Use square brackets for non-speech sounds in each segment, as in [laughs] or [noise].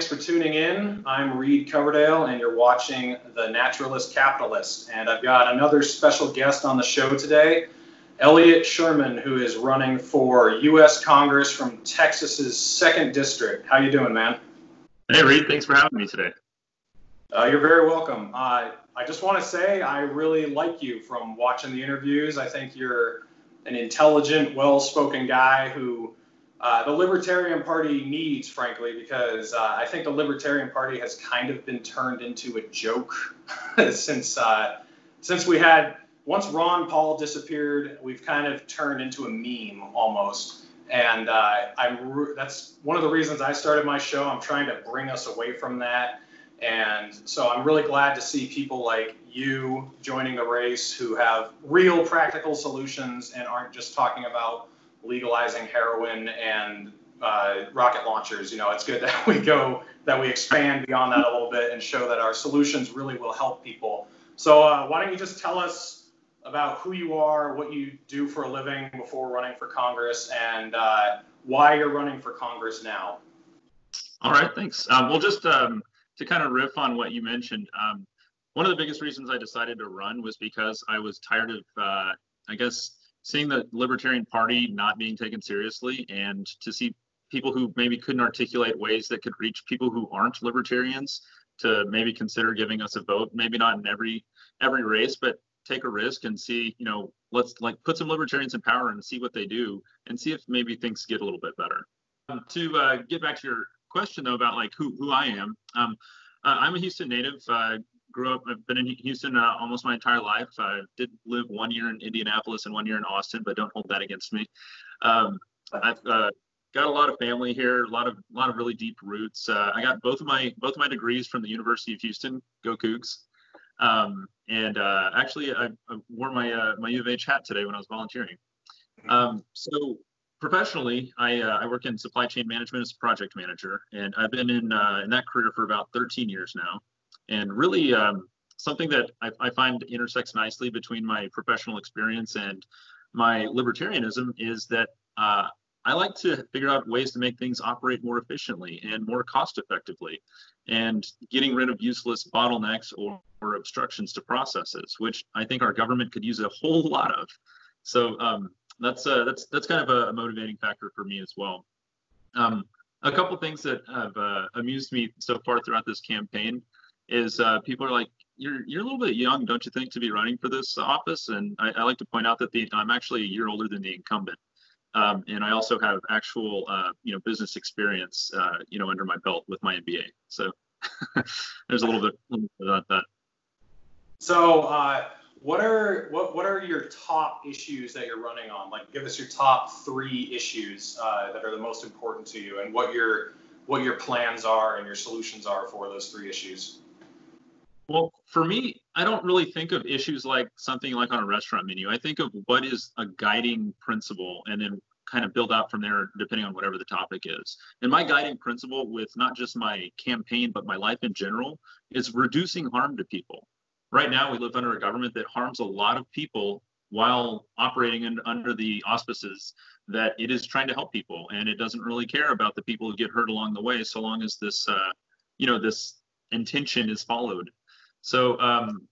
Thanks for tuning in. I'm Reed Coverdale, and you're watching The Naturalist Capitalist. And I've got another special guest on the show today, Elliot Scheirman, who is running for U.S. Congress from Texas's second district. How you doing, man? Hey, Reed. Thanks for having me today. Uh, you're very welcome. Uh, I just want to say I really like you from watching the interviews. I think you're an intelligent, well-spoken guy who uh, the Libertarian Party needs, frankly, because uh, I think the Libertarian Party has kind of been turned into a joke [laughs] since uh, since we had once Ron Paul disappeared, we've kind of turned into a meme almost. And uh, I'm that's one of the reasons I started my show. I'm trying to bring us away from that. And so I'm really glad to see people like you joining the race who have real practical solutions and aren't just talking about legalizing heroin and uh, rocket launchers. You know, it's good [laughs] that we go that we expand beyond that a little bit and show that our solutions really will help people. So uh, why don't you just tell us about who you are, what you do for a living before running for Congress, and uh, why you're running for Congress now? All right, thanks. Um, well, just um, to kind of riff on what you mentioned, um, one of the biggest reasons I decided to run was because I was tired of, uh, I guess, seeing the Libertarian Party not being taken seriously and to see people who maybe couldn't articulate ways that could reach people who aren't libertarians to maybe consider giving us a vote maybe not in every every race but take a risk and see you know let's like put some libertarians in power and see what they do and see if maybe things get a little bit better. Um, to uh, get back to your question though about like who who i am um, uh, i'm a houston native uh, grew up, I've been in Houston uh, almost my entire life. I did live one year in Indianapolis and one year in Austin, but don't hold that against me. Um, I've uh, got a lot of family here, a lot of a lot of really deep roots. Uh, I got both of my both of my degrees from the University of Houston. Go Cougs! Um, and uh, actually, I, I, wore my uh, my U of H hat today when I was volunteering. Um, so professionally, I, uh, I work in supply chain management as a project manager, and I've been in in that career for about 13 years now. And really, um, something that I, I, find intersects nicely between my professional experience and my libertarianism is that uh, I like to figure out ways to make things operate more efficiently and more cost effectively, and getting rid of useless bottlenecks or, or obstructions to processes, which I think our government could use a whole [laughs] lot of. So um, that's uh, that's that's kind of a, motivating factor for me as well. Um, a couple things that have uh, amused me so far throughout this campaign is uh, people are like, you're you're a little bit young, don't you think, to be running for this office? And I, I like to point out that the I'm actually a year older than the incumbent, um, and I also have actual uh, you know business experience uh, you know under my belt with my MBA. So [laughs] there's a little bit, about that. So uh, what are what what are your top issues that you're running on? Like, give us your top three issues uh, that are the most important to you, and what your what your plans are and your solutions are for those three issues. Well, for me, I don't really think of issues like something like on a restaurant menu. I think of what is a guiding principle and then kind of build out from there depending on whatever the topic is. And my guiding principle with not just my campaign, but my life in general is reducing harm to people. Right now, we live under a government that harms a lot of people while operating in, under the auspices that it is trying to help people and it doesn't really care about the people who get hurt along the way so long as this uh, you know this intention is followed so um,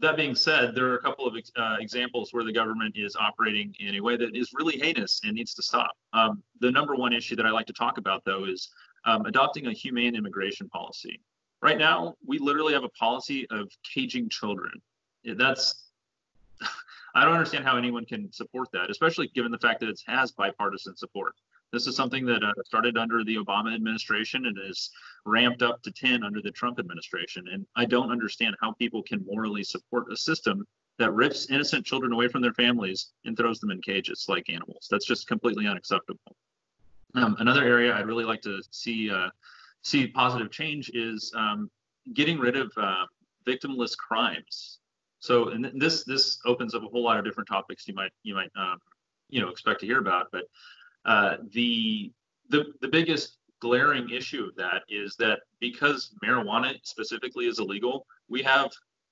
that being said, there are a couple of uh, examples where the government is operating in a way that is really heinous and needs to stop. Um, the number one issue that I like to talk about, though, is um, adopting a humane immigration policy. Right now, we literally have a policy of caging children. That's [laughs] I don't understand how anyone can support that, especially given the fact that it has bipartisan support. This is something that uh, started under the Obama administration and is ramped up to 10 under the Trump administration. And I don't understand how people can morally support a system that rips innocent children away from their families and throws them in cages like animals. That's just completely unacceptable. Um, another area I'd really like to see uh, see positive change is um, getting rid of uh, victimless crimes. So, and this this opens up a whole lot of different topics you might you might um, you know expect to hear about, but uh, the, the, the biggest glaring issue of that is that because marijuana specifically is illegal, we have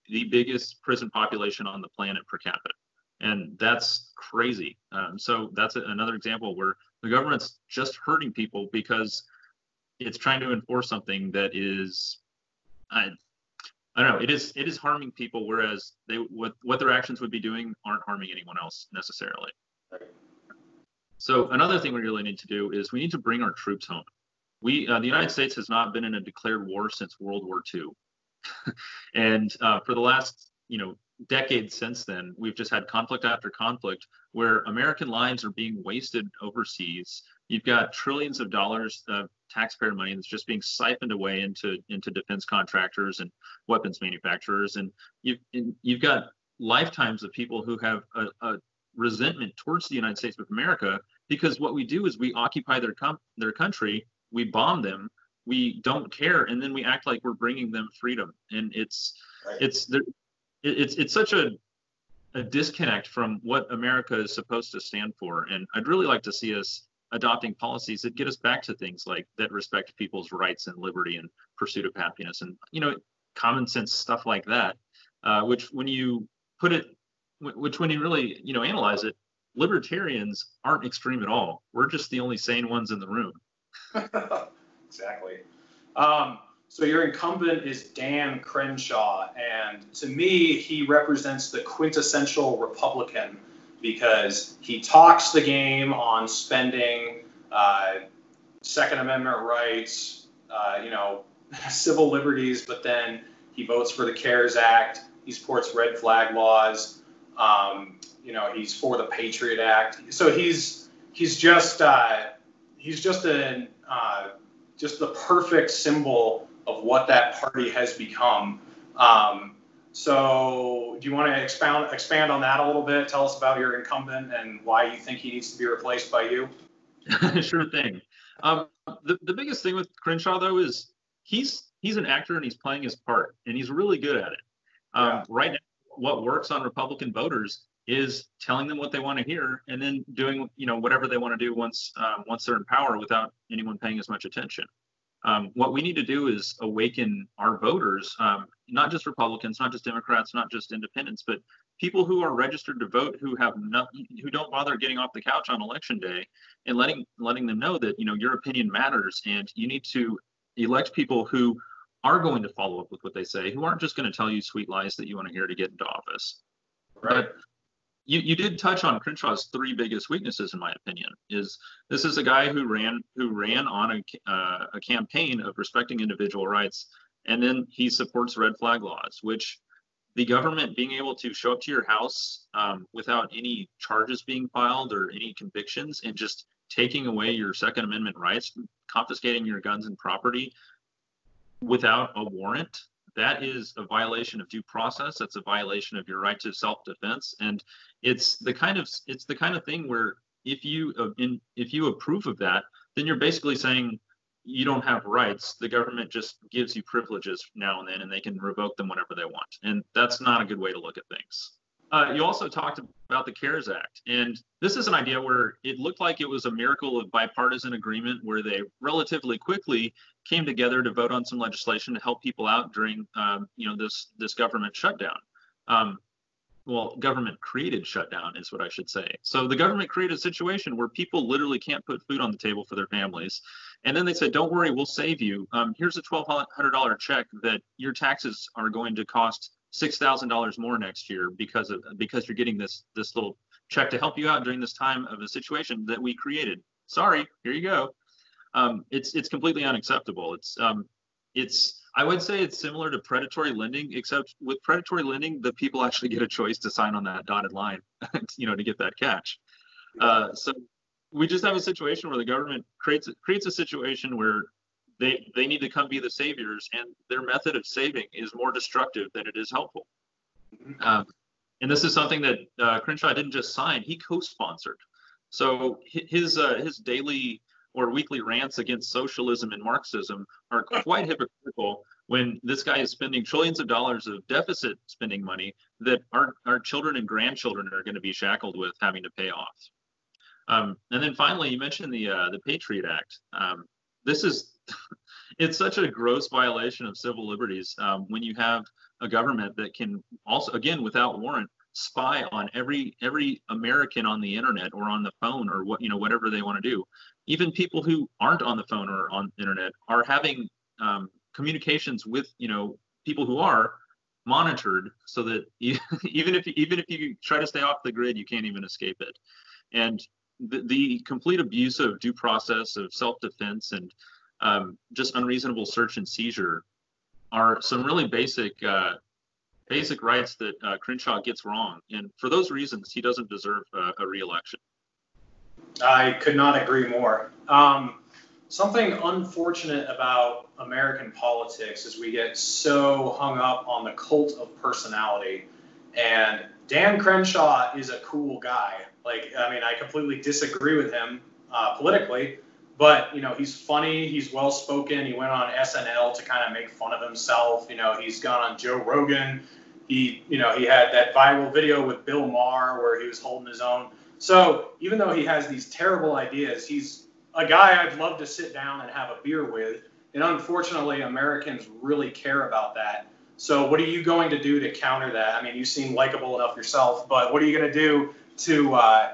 the biggest prison population on the planet per capita. And that's crazy. Um, so that's a, another example where the government's just hurting people because it's trying to enforce something that is, I, I don't know. It is it is harming people, whereas they what what their actions would be doing aren't harming anyone else necessarily. So another thing we really need to do is we need to bring our troops home. We uh, the United States has not been in a declared war since World War II, [laughs] and uh, for the last you know decades since then, we've just had conflict after conflict where American lives are being wasted overseas. You've got trillions of dollars of taxpayer money that's just being siphoned away into into defense contractors and weapons manufacturers, and you've and you've got lifetimes of people who have a, a resentment towards the United States of America because what we do is we occupy their com- their country, we bomb them, we don't care, and then we act like we're bringing them freedom, and it's right. it's there, it's it's such a a disconnect from what America is supposed to stand for, and I'd really like to see us adopting policies that get us back to things like that respect people's rights and liberty and pursuit of happiness, and you know common sense stuff like that, uh, which when you put it, which when you really you know analyze it, libertarians aren't extreme at all. We're just the only sane ones in the room. [laughs] exactly. Um, so your incumbent is Dan Crenshaw, and to me, he represents the quintessential Republican because he talks the game on spending, uh, Second Amendment rights, uh, you know, [laughs] civil liberties, but then he votes for the CARES Act. He supports red flag laws. Um, you know, he's for the Patriot Act. So he's he's just uh, he's just an uh, just the perfect symbol of what that party has become. Um, so do you want to expound expand on that a little bit? Tell us about your incumbent and why you think he needs to be replaced by you. [laughs] sure thing. Um, the, the biggest thing with Crenshaw though is he's he's an actor and he's playing his part and he's really good at it. Um, yeah. Right now, what works on Republican voters is telling them what they want to hear and then doing you know whatever they want to do once um, once they're in power without anyone paying as much attention. Um, what we need to do is awaken our voters, um, not just Republicans, not just Democrats, not just Independents, but people who are registered to vote who have not, who don't bother getting off the couch on election day, and letting letting them know that you know your opinion matters, and you need to elect people who are going to follow up with what they say, who aren't just going to tell you sweet lies that you want to hear to get into office. Right. But you, you did touch on Crenshaw's three biggest weaknesses, in my opinion. Is this is a guy who ran who ran on a, uh, a campaign of respecting individual rights, and then he supports red flag laws, which the government being able to show up to your house um, without any charges being filed or any convictions, and just taking away your Second Amendment rights, confiscating your guns and property without a warrant that is a violation of due process. That's a violation of your right to self-defense. And it's the kind of it's the kind of thing where if you uh, in, if you approve of that then you're basically saying you don't have rights. The government just gives you privileges now and then and they can revoke them whenever they want. And that's not a good way to look at things uh, you also talked about the CARES Act, and this is an idea where it looked like it was a miracle of bipartisan agreement where they relatively quickly came together to vote on some legislation to help people out during, um, you know, this this government shutdown. Um, well, government created shutdown is what I should say. So the government created a situation where people literally can't put food on the table for their families. And then they said, don't worry, we'll save you. Um, here's a $1,200 check that your taxes are going to cost six thousand dollars more next year because of because you're getting this this little check to help you out during this time of a situation that we created. Sorry, here you go. Um, it's it's completely unacceptable. It's um, it's I would say it's similar to predatory lending, except with predatory lending, the people actually get a choice to sign on that dotted line, [laughs] you know, to get that cash. Uh, so we just have a situation where the government creates creates a situation where they they need to come be the saviors, and their method of saving is more destructive than it is helpful. Mm-hmm. Um, and this is something that uh, Crenshaw didn't just sign; he co-sponsored. So his uh, his daily or weekly rants against socialism and Marxism are quite hypocritical when this guy is spending trillions of dollars of deficit spending money that our, our children and grandchildren are going to be shackled with having to pay off. Um, and then finally, you mentioned the uh, the Patriot Act. Um, this is [laughs] it's such a gross violation of civil liberties um, when you have a government that can also, again, without warrant, spy on every every American on the internet or on the phone or what you know whatever they want to do. Even people who aren't on the phone or on the internet are having um, communications with you know people who are monitored so that [laughs] even if even if you try to stay off the grid, you can't even escape it. And the, the complete abuse of due process of self-defense and um, just unreasonable search and seizure are some really basic uh, basic rights that uh, Crenshaw gets wrong. And for those reasons, he doesn't deserve uh, a reelection. I could not agree more. Um, something unfortunate about American politics is we get so hung up on the cult of personality. And Dan Crenshaw is a cool guy. Like, I mean, I completely disagree with him uh, politically, but you know, he's funny, he's well spoken. He went on SNL to kind of make fun of himself. You know, he's gone on Joe Rogan. He, you know, he had that viral video with Bill Maher where he was holding his own. So even though he has these terrible ideas, he's a guy I'd love to sit down and have a beer with. And unfortunately, Americans really care about that. So what are you going to do to counter that? I mean, you seem likable enough yourself, but what are you going to do to uh,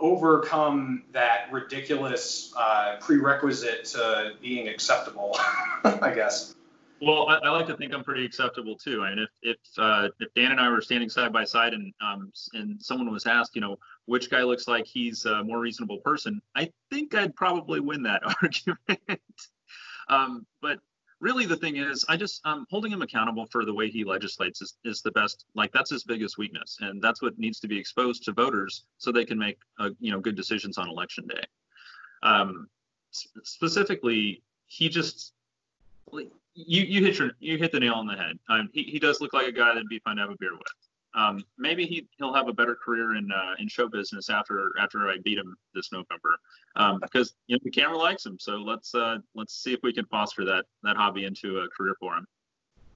overcome that ridiculous uh, prerequisite to being acceptable? [laughs] I guess. Well, I, I, like to think I'm pretty acceptable too. I mean, if if uh, if Dan and I were standing side by side and um, and someone was asked, you know, which guy looks like he's a more reasonable person, I think I'd probably win that [laughs] argument. um, but really, the thing is, I just um, holding him accountable for the way he legislates is is the best. Like that's his biggest weakness, and that's what needs to be exposed to voters so they can make uh, you know good decisions on election day. Um, specifically, he just you you hit your you hit the nail on the head. Um, he he does look like a guy that'd be fun to have a beer with. Um, maybe he he'll have a better career in uh, in show business after after I beat him this November, um, because you know the camera likes him. So let's uh, let's see if we can foster that that hobby into a career for him.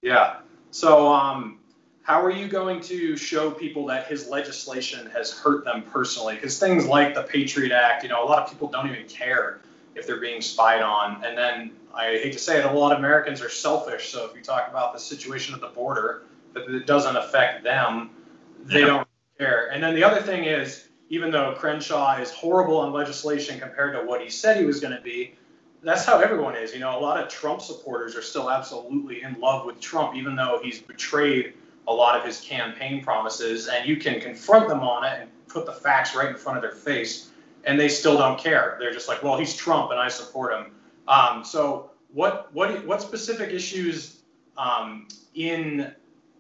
Yeah. So um, how are you going to show people that his legislation has hurt them personally? Because things like the Patriot Act, you know, a lot of people don't even care if they're being spied on, and then I hate to say it, a lot of Americans are selfish. So if you talk about the situation at the border, that it doesn't affect them, they don't care. And then the other thing is, even though Crenshaw is horrible on legislation compared to what he said he was going to be, that's how everyone is. You know, a lot of Trump supporters are still absolutely in love with Trump, even though he's betrayed a lot of his campaign promises. And you can confront them on it and put the facts right in front of their face, and they still don't care. They're just like, well, he's Trump, and I support him. Um, so what what what specific issues um, in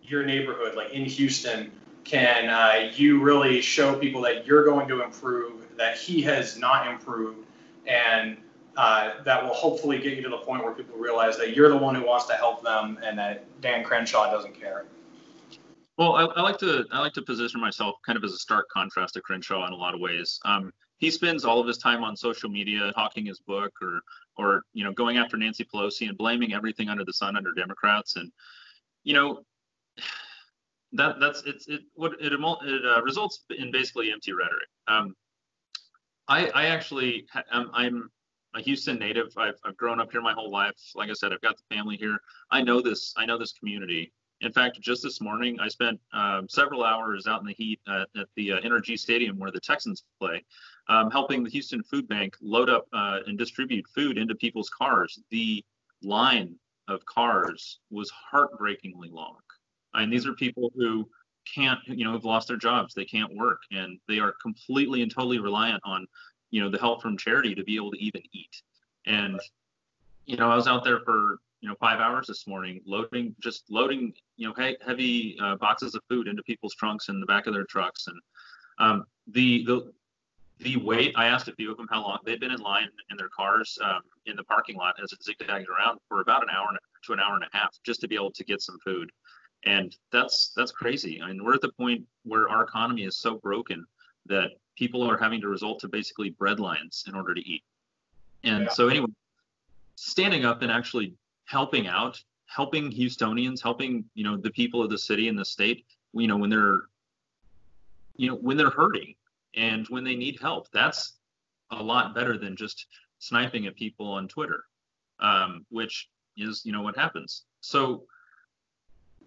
your neighborhood, like in Houston, can uh, you really show people that you're going to improve, that he has not improved, and uh, that will hopefully get you to the point where people realize that you're the one who wants to help them and that Dan Crenshaw doesn't care. Well, I, I like to I like to position myself kind of as a stark contrast to Crenshaw in a lot of ways. Um, he spends all of his time on social media hawking his book or or you know going after Nancy Pelosi and blaming everything under the sun under Democrats and you know that that's it's it what it, it uh, results in basically empty rhetoric. Um, I I actually am I'm a Houston native. I've I've grown up here my whole life. Like I said, I've got the family here. I know this I know this community. In fact, just this morning, I spent um, several hours out in the heat at, the uh, NRG Stadium where the Texans play, um, helping the Houston Food Bank load up uh, and distribute food into people's cars. The line of cars was heartbreakingly long. And these are people who can't, you know, have lost their jobs. They can't work, and they are completely and totally reliant on, you know, the help from charity to be able to even eat. And, you know, I was out there for you know five hours this morning loading just loading you know he- heavy uh, boxes of food into people's trunks in the back of their trucks and um, the the the wait i asked a few of them how long they'd been in line in their cars um, in the parking lot as it zigzagged around for about an hour to an hour and a half just to be able to get some food and that's that's crazy i mean we're at the point where our economy is so broken that people are having to resort to basically bread lines in order to eat and yeah. so anyway standing up and actually helping out, helping Houstonians, helping you know the people of the city and the state. You know when they're you know when they're hurting and when they need help. That's a lot better than just sniping at people on Twitter, um, which is you know what happens. So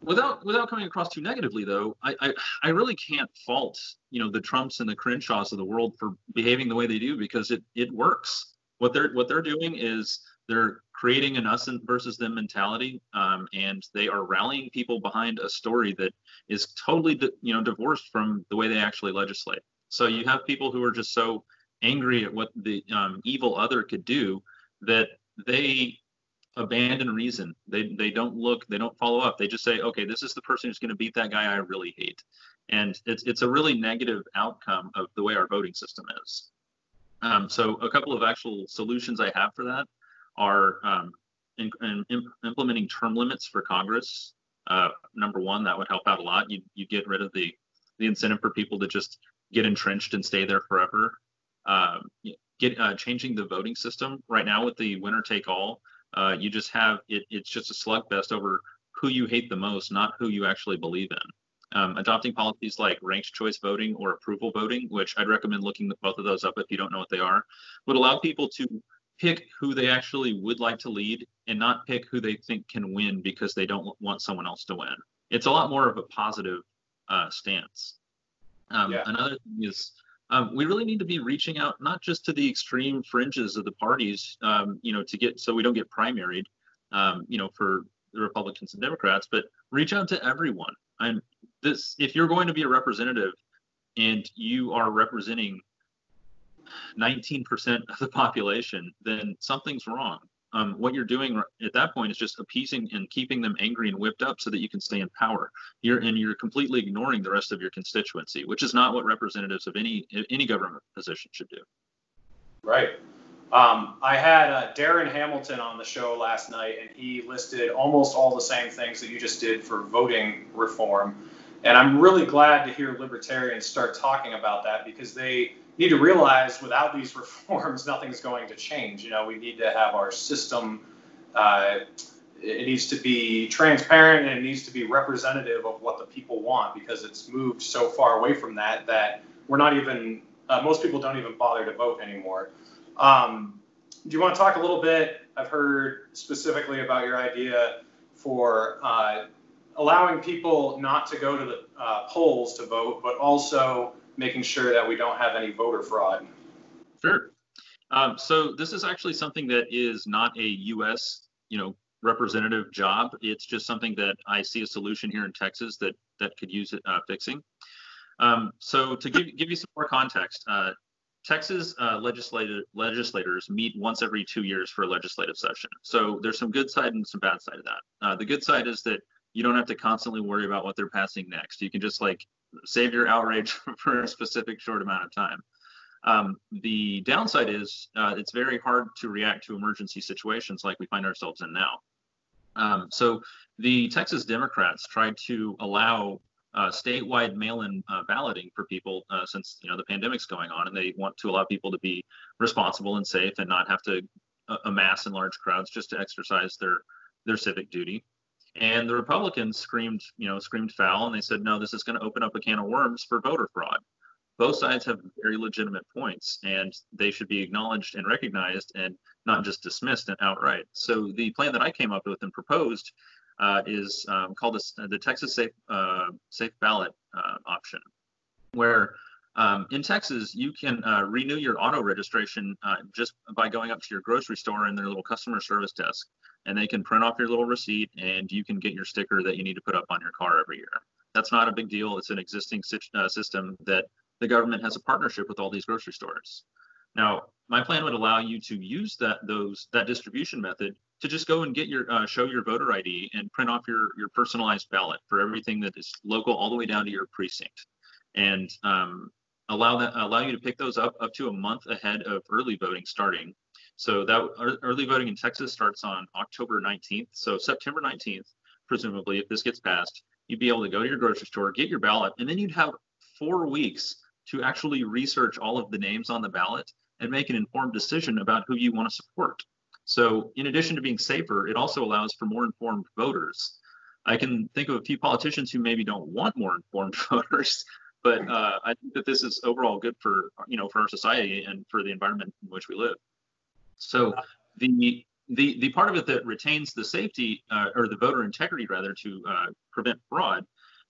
without without coming across too negatively though I, I, I really can't fault you know the trumps and the crenshaws of the world for behaving the way they do because it it works. What they're what they're doing is they're creating an us versus them mentality um, and they are rallying people behind a story that is totally you know divorced from the way they actually legislate. So you have people who are just so angry at what the um, evil other could do that they abandon reason. They they don't look, they don't follow up. They just say, okay, this is the person who's going to beat that guy I really hate, and it's it's a really negative outcome of the way our voting system is. Um, so a couple of actual solutions I have for that are um, in, in, in implementing term limits for Congress. Uh, number one, that would help out a lot. You you get rid of the the incentive for people to just get entrenched and stay there forever. Um, get uh, changing the voting system right now with the winner take all uh, you just have it, it's just a slugfest over who you hate the most, not who you actually believe in. Um, adopting policies like ranked choice voting or approval voting, which I'd recommend looking both of those up if you don't know what they are, would allow people to pick who they actually would like to lead and not pick who they think can win because they don't want someone else to win. It's a lot more of a positive uh, stance. Um, yeah. Another thing is um, we really need to be reaching out not just to the extreme fringes of the parties, um, you know, to get so we don't get primaried, um, you know, for the Republicans and Democrats, but reach out to everyone. And this, if you're going to be a representative and you are representing 19% of the population, then something's wrong um, what you're doing at that point is just appeasing and keeping them angry and whipped up so that you can stay in power. You're and you're completely ignoring the rest of your constituency, which is not what representatives of any any government position should do. Right. Um, I had uh, Darren Hamilton on the show last night, and he listed almost all the same things that you just did for voting reform. And I'm really glad to hear libertarians start talking about that because they need to realize without these [laughs] reforms, nothing's going to change. You know, we need to have our system. Uh, it needs to be transparent and it needs to be representative of what the people want because it's moved so far away from that that we're not even uh, most people don't even bother to vote anymore. Um, do you want to talk a little bit? I've heard specifically about your idea for uh, allowing people not to go to the uh, polls to vote, but also making sure that we don't have any voter fraud. Sure. Um, so this is actually something that is not a U.S. you know representative job. It's just something that I see a solution here in Texas that that could use uh, fixing. Um, so to give give you some more context, uh, Texas uh, legislative legislators meet once every two years for a legislative session. So there's some good side and some bad side of that. Uh, the good side is that you don't have to constantly worry about what they're passing next. You can just like save your outrage [laughs] for a specific short amount of time. Um, the downside is uh, it's very hard to react to emergency situations like we find ourselves in now. Um, so the Texas Democrats tried to allow uh, statewide mail-in uh, balloting for people uh, since you know the pandemic's going on, and they want to allow people to be responsible and safe and not have to uh, amass in large crowds just to exercise their their civic duty. And the Republicans screamed, you know, screamed foul, and they said, no, this is going to open up a can of worms for voter fraud. Both sides have very legitimate points, and they should be acknowledged and recognized, and not just dismissed and outright. So the plan that I came up with and proposed uh, is um, called the, the Texas Safe uh, Safe Ballot uh, option, where um, in Texas, you can uh, renew your auto registration uh, just by going up to your grocery store and their little customer service desk and they can print off your little receipt and you can get your sticker that you need to put up on your car every year. That's not a big deal. It's an existing uh, system that the government has a partnership with all these grocery stores. Now, my plan would allow you to use that those that distribution method to just go and get your uh, show your voter ID and print off your your personalized ballot for everything that is local all the way down to your precinct, and um, allow that allow you to pick those up up to a month ahead of early voting starting so that early voting in Texas starts on October 19th. So September 19th, presumably, if this gets passed, you'd be able to go to your grocery store, get your ballot, and then you'd have four weeks to actually research all of the names on the ballot and make an informed decision about who you want to support. So in addition to being safer, it also allows for more informed voters. I can think of a few politicians who maybe don't want more informed [laughs] voters, but uh, I think that this is overall good for you know for our society and for the environment in which we live. So the the the part of it that retains the safety uh, or the voter integrity rather to uh, prevent fraud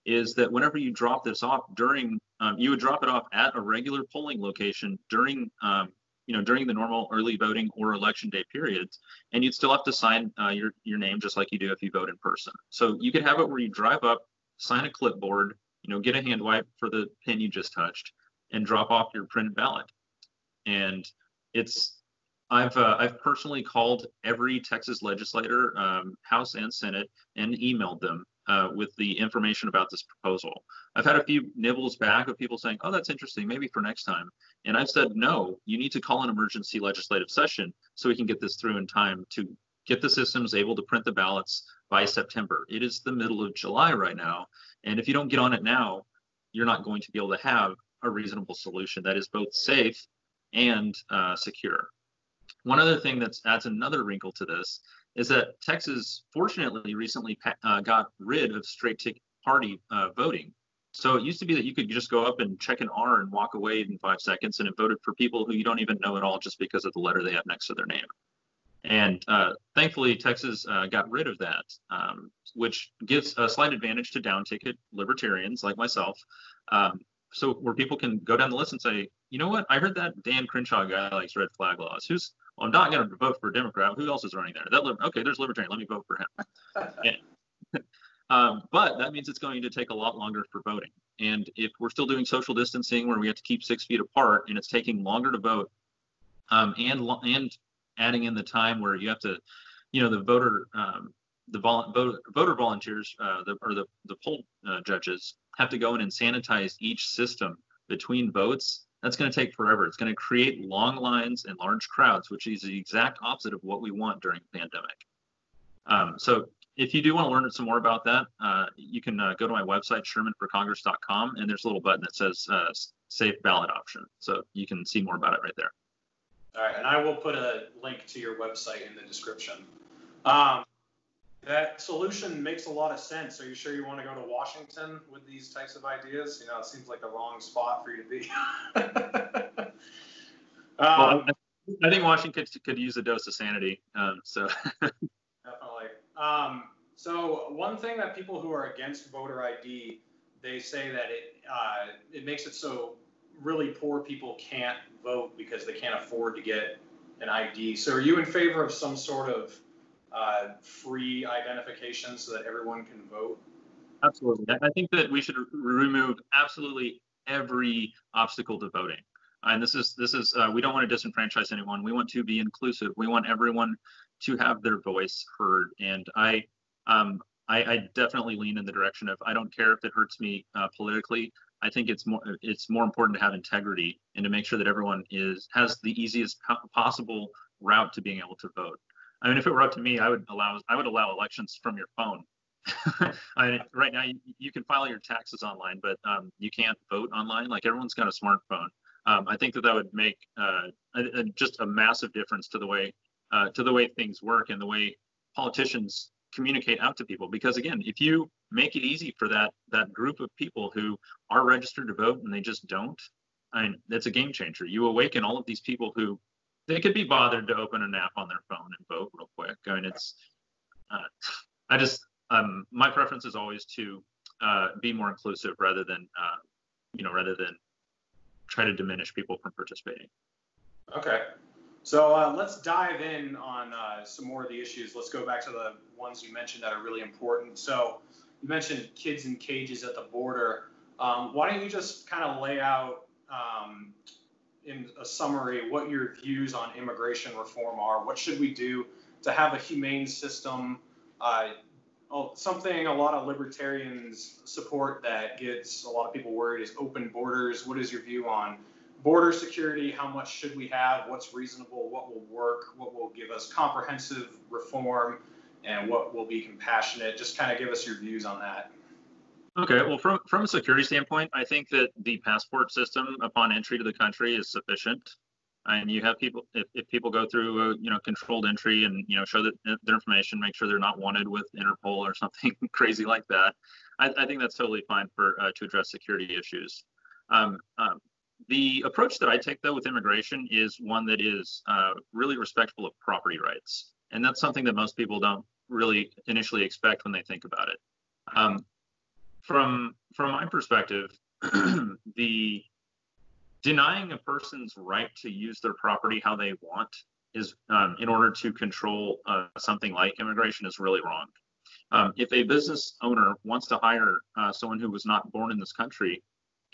is that whenever you drop this off during um, you would drop it off at a regular polling location during um, you know during the normal early voting or election day periods and you'd still have to sign uh, your your name just like you do if you vote in person so you could have it where you drive up sign a clipboard you know get a hand wipe for the pin you just touched and drop off your printed ballot and it's I've uh, I've personally called every Texas legislator, um, House and Senate, and emailed them uh, with the information about this proposal. I've had a few nibbles back of people saying, "Oh, that's interesting, maybe for next time." And I've said, "No, you need to call an emergency legislative session so we can get this through in time to get the systems able to print the ballots by September. It is the middle of July right now, and if you don't get on it now, you're not going to be able to have a reasonable solution that is both safe and uh, secure." One other thing that adds another wrinkle to this is that Texas, fortunately, recently uh, got rid of straight ticket party uh, voting. So it used to be that you could just go up and check an R and walk away in five seconds, and it voted for people who you don't even know at all just because of the letter they have next to their name. And uh, thankfully, Texas uh, got rid of that, um, which gives a slight advantage to down ticket libertarians like myself. Um, so where people can go down the list and say, you know what, I heard that Dan Crenshaw guy likes red flag laws. Who's well, I'm not going to vote for a Democrat. Who else is running there? That okay, there's Libertarian. Let me vote for him. [laughs] yeah. [laughs] um, but that means it's going to take a lot longer for voting. And if we're still doing social distancing, where we have to keep six feet apart, and it's taking longer to vote, um, and and adding in the time where you have to, you know, the voter um, the vol- voter, voter volunteers uh, the, or the the poll uh, judges have to go in and sanitize each system between votes that's going to take forever. It's going to create long lines and large crowds, which is the exact opposite of what we want during a pandemic. Um, so if you do want to learn some more about that, uh, you can uh, go to my website, scheirmanforcongress.com, and there's a little button that says uh, safe ballot option. So you can see more about it right there. All right, and I will put a link to your website in the description. Um, that solution makes a lot of sense. Are you sure you want to go to Washington with these types of ideas? You know, it seems like the wrong spot for you to be. [laughs] um, well, I think Washington could, could use a dose of sanity. Um, so [laughs] definitely. Um, so one thing that people who are against voter ID, they say that it uh, it makes it so really poor people can't vote because they can't afford to get an ID. So are you in favor of some sort of uh, free identification so that everyone can vote? Absolutely. I think that we should remove absolutely every obstacle to voting. And this is this is uh, we don't want to disenfranchise anyone. We want to be inclusive. We want everyone to have their voice heard. And I um, I, I, definitely lean in the direction of I don't care if it hurts me uh, politically. I think it's more it's more important to have integrity and to make sure that everyone is has the easiest possible route to being able to vote. I mean, if it were up to me, I would allow I would allow elections from your phone. [laughs] I mean, right now you, you, can file your taxes online, but um, you can't vote online. Like everyone's got a smartphone. Um, I think that that would make uh, a, a, just a massive difference to the way uh, to the way things work and the way politicians communicate out to people. Because again, if you make it easy for that that group of people who are registered to vote and they just don't, I mean, that's a game changer. You awaken all of these people who they could be bothered to open an app on their phone and vote real quick. I mean, it's, uh, I just, um, my preference is always to uh, be more inclusive rather than, uh, you know, rather than try to diminish people from participating. Okay. So uh, let's dive in on uh, some more of the issues. Let's go back to the ones you mentioned that are really important. So you mentioned kids in cages at the border. Um, why don't you just kind of lay out um, in a summary what your views on immigration reform are. What should we do to have a humane system? Uh, oh, something a lot of libertarians support that gets a lot of people worried is open borders. What is your view on border security? How much should we have? What's reasonable? What will work? What will give us comprehensive reform? And what will be compassionate? Just kind of give us your views on that. Okay, well, from from a security standpoint, I think that the passport system upon entry to the country is sufficient. And you have people, if, if people go through, a, you know, controlled entry and you know show that their information, make sure they're not wanted with Interpol or [laughs] something crazy like that. I, I think that's totally fine for uh, to address security issues. Um, um, the approach that I take though with immigration is one that is uh, really respectful of property rights. And that's something that most people don't really initially expect when they think about it. Um, from from my perspective, [clears throat] the denying a person's right to use their property how they want is um, in order to control uh, something like immigration is really wrong. Um, if a business owner wants to hire uh, someone who was not born in this country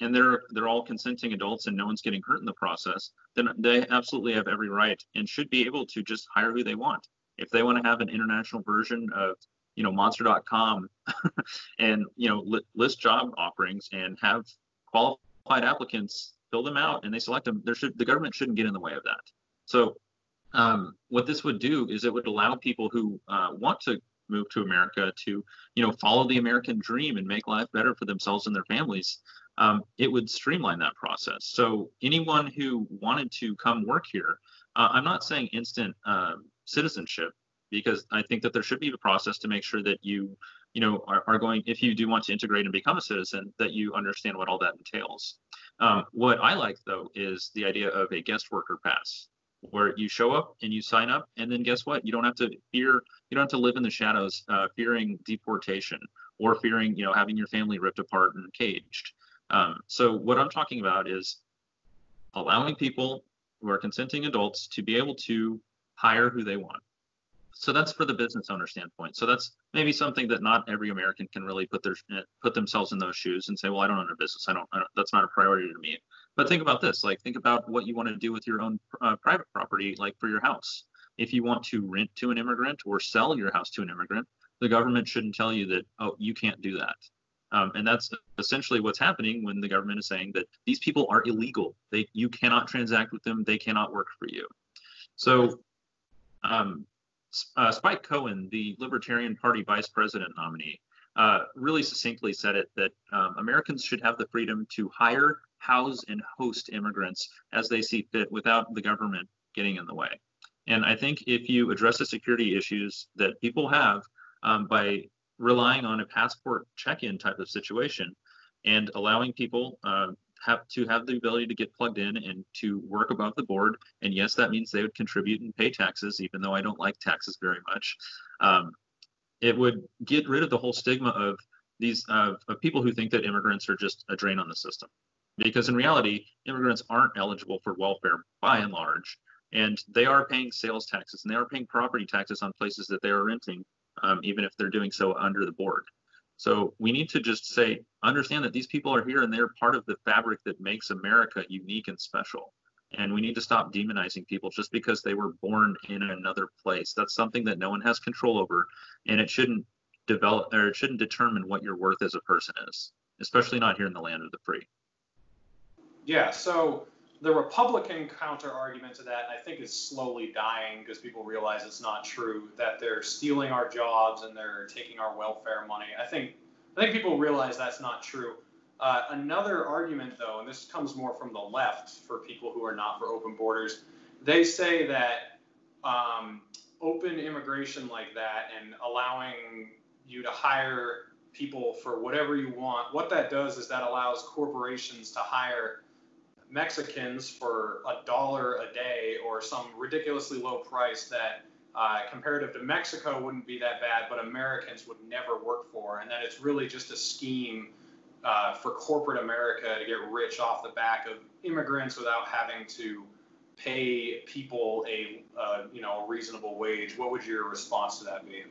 and they're they're all consenting adults and no one's getting hurt in the process, then they absolutely have every right and should be able to just hire who they want. If they want to have an international version of you know monster.com [laughs] and you know li- list job offerings and have qualified applicants fill them out and they select them, there should the government shouldn't get in the way of that. So um, what this would do is it would allow people who uh, want to move to America to, you know, follow the American dream and make life better for themselves and their families. Um, it would streamline that process. So anyone who wanted to come work here, uh, I'm not saying instant uh, citizenship because I think that there should be a process to make sure that you, you know, are, are, going if you do want to integrate and become a citizen, that you understand what all that entails. Um, what I like though is the idea of a guest worker pass where you show up and you sign up and then guess what you don't have to fear you don't have to live in the shadows uh, fearing deportation or fearing you know having your family ripped apart and caged um, so what i'm talking about is allowing people who are consenting adults to be able to hire who they want. So that's for the business owner standpoint. So that's maybe something that not every american can really put their put themselves in those shoes and say well i don't own a business. I don't, I don't that's not a priority to me. But think about this like think about what you want to do with your own uh, private property like for your house. If you want to rent to an immigrant or sell your house to an immigrant the government shouldn't tell you that oh you can't do that um, and that's essentially what's happening when the government is saying that these people are illegal. They you cannot transact with them. They cannot work for you. So um, uh, spike cohen the libertarian party vice president nominee uh, really succinctly said it that um, Americans should have the freedom to hire, house, and host immigrants as they see fit without the government getting in the way. And I think if you address the security issues that people have um, by relying on a passport check-in type of situation and allowing people uh, have to have the ability to get plugged in and to work above the board. And yes, that means they would contribute and pay taxes, even though I don't like taxes very much. Um, it would get rid of the whole stigma of these uh, of people who think that immigrants are just a drain on the system because in reality immigrants aren't eligible for welfare by and large and they are paying sales taxes and they are paying property taxes on places that they are renting um, even if they're doing so under the board. So we need to just say understand that these people are here and they're part of the fabric that makes america unique and special. And we need to stop demonizing people just because they were born in another place. That's something that no one has control over and it shouldn't develop or it shouldn't determine what your worth as a person is especially not here in the land of the free. Yeah so the republican counter argument to that i think is slowly dying because people realize it's not true that they're stealing our jobs and they're taking our welfare money. I think i think people realize that's not true. Uh, another argument, though, and this comes more from the left for people who are not for open borders, they say that um, open immigration like that and allowing you to hire people for whatever you want, what that does is that allows corporations to hire Mexicans for a dollar a day or some ridiculously low price that uh, comparative to Mexico wouldn't be that bad, but Americans would never work for, and that it's really just a scheme uh, for corporate America to get rich off the back of immigrants without having to pay people a uh, you know a reasonable wage. What would your response to that be?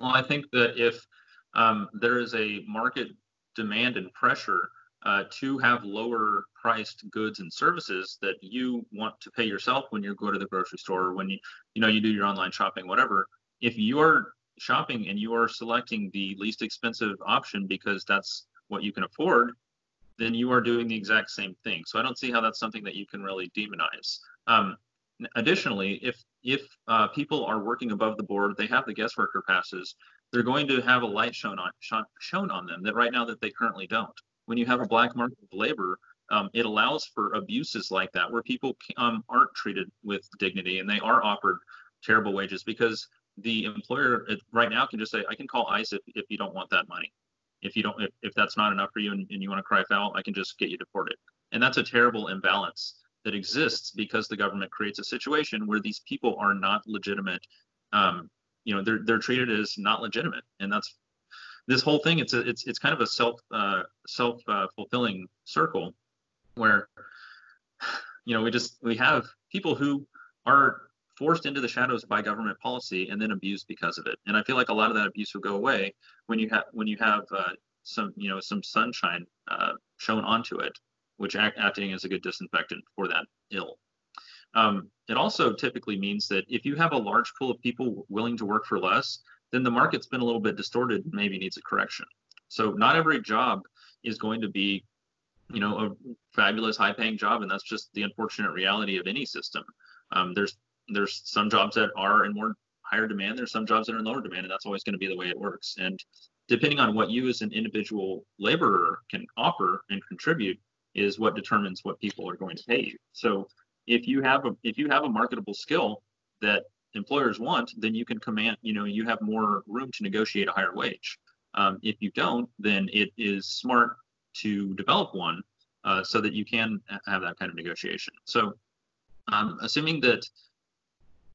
Well, I think that if um, there is a market demand and pressure uh, to have lower priced goods and services that you want to pay yourself when you go to the grocery store or when you you know you do your online shopping whatever if you are shopping and you are selecting the least expensive option because that's what you can afford, then you are doing the exact same thing. So I don't see how that's something that you can really demonize. Um, additionally, if if uh, people are working above the board, they have the guest worker passes, they're going to have a light shown on shown on them that right now that they currently don't. When you have a black market of labor, um, it allows for abuses like that where people um, aren't treated with dignity and they are offered terrible wages because the employer right now can just say, I can call ICE if, if you don't want that money. If you don't if, if that's not enough for you and, and you want to cry foul i can just get you deported. And that's a terrible imbalance that exists because the government creates a situation where these people are not legitimate um, you know they're they're treated as not legitimate, and that's this whole thing. It's a it's it's kind of a self uh, self uh, fulfilling circle where you know we just we have people who are forced into the shadows by government policy and then abused because of it. And I feel like a lot of that abuse will go away when you have when you have uh, some you know some sunshine uh, shown onto it, which act, acting as a good disinfectant for that ill. Um, it also typically means that if you have a large pool of people willing to work for less, then the market's been a little bit distorted and maybe needs a correction. So not every job is going to be, you know, a fabulous high-paying job, and that's just the unfortunate reality of any system. Um, there's there's some jobs that are in more higher demand. There's some jobs that are in lower demand, and that's always going to be the way it works. And depending on what you as an individual laborer can offer and contribute is what determines what people are going to pay you. So if you have a if you have a marketable skill that employers want, then you can command, you know, you have more room to negotiate a higher wage. Um, if you don't, then it is smart to develop one uh, so that you can have that kind of negotiation. So, um, assuming that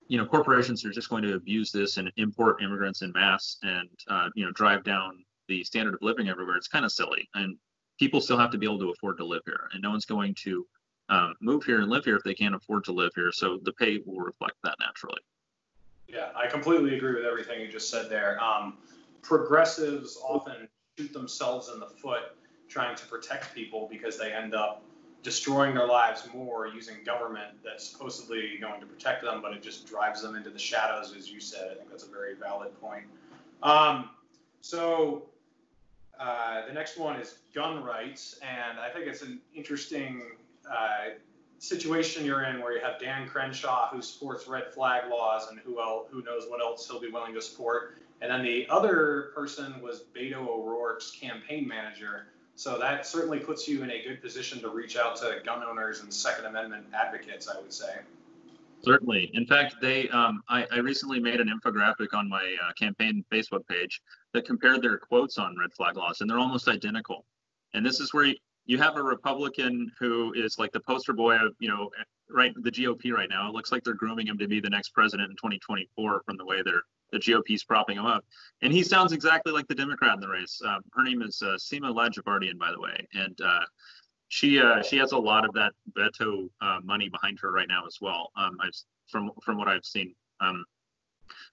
you know corporations are just going to abuse this and import immigrants in mass and uh, you know drive down the standard of living everywhere, it's kind of silly. And people still have to be able to afford to live here, and no one's going to um, move here and live here if they can't afford to live here. So the pay will reflect that naturally. Yeah, I completely agree with everything you just said there. Um, progressives often shoot themselves in the foot trying to protect people because they end up destroying their lives more using government that's supposedly going to protect them, but it just drives them into the shadows, as you said. I think that's a very valid point. Um, so uh, the next one is gun rights, and I think it's an interesting uh, situation you're in where you have Dan Crenshaw who supports red flag laws and who else, who knows what else he'll be willing to support. And then the other person was Beto O'Rourke's campaign manager. So that certainly puts you in a good position to reach out to gun owners and Second Amendment advocates, I would say. Certainly. In fact, they um, I, I, recently made an infographic on my uh, campaign Facebook page that compared their quotes on red flag laws, and they're almost identical. And this is where you have a Republican who is like the poster boy of, you know, right the GOP right now. It looks like they're grooming him to be the next president in 2024 from the way they're the GOP's propping him up, and he sounds exactly like the Democrat in the race. Um, her name is uh, Sima Ladjevardian, by the way, and uh, she uh, she has a lot of that Beto uh, money behind her right now as well. Um, I've, from from what I've seen. Um,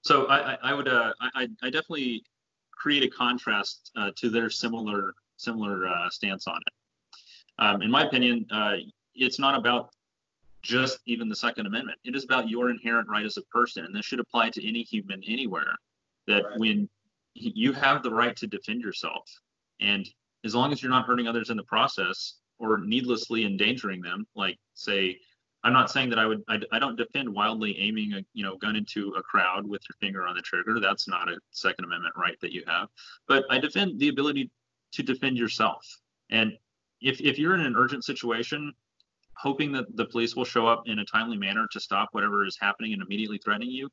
so I, I, I would uh, I, I definitely create a contrast uh, to their similar similar stance on it. Um, in my opinion, uh, it's not about just even the Second Amendment. It is about your inherent right as a person, and this should apply to any human anywhere. That right. when you have the right to defend yourself, and as long as you're not hurting others in the process or needlessly endangering them, like say, I'm not saying that I would, I, I don't defend wildly aiming a you know gun into a crowd with your finger on the trigger. That's not a Second Amendment right that you have, but I defend the ability to defend yourself. And if, if you're in an urgent situation, hoping that the police will show up in a timely manner to stop whatever is happening and immediately threatening you,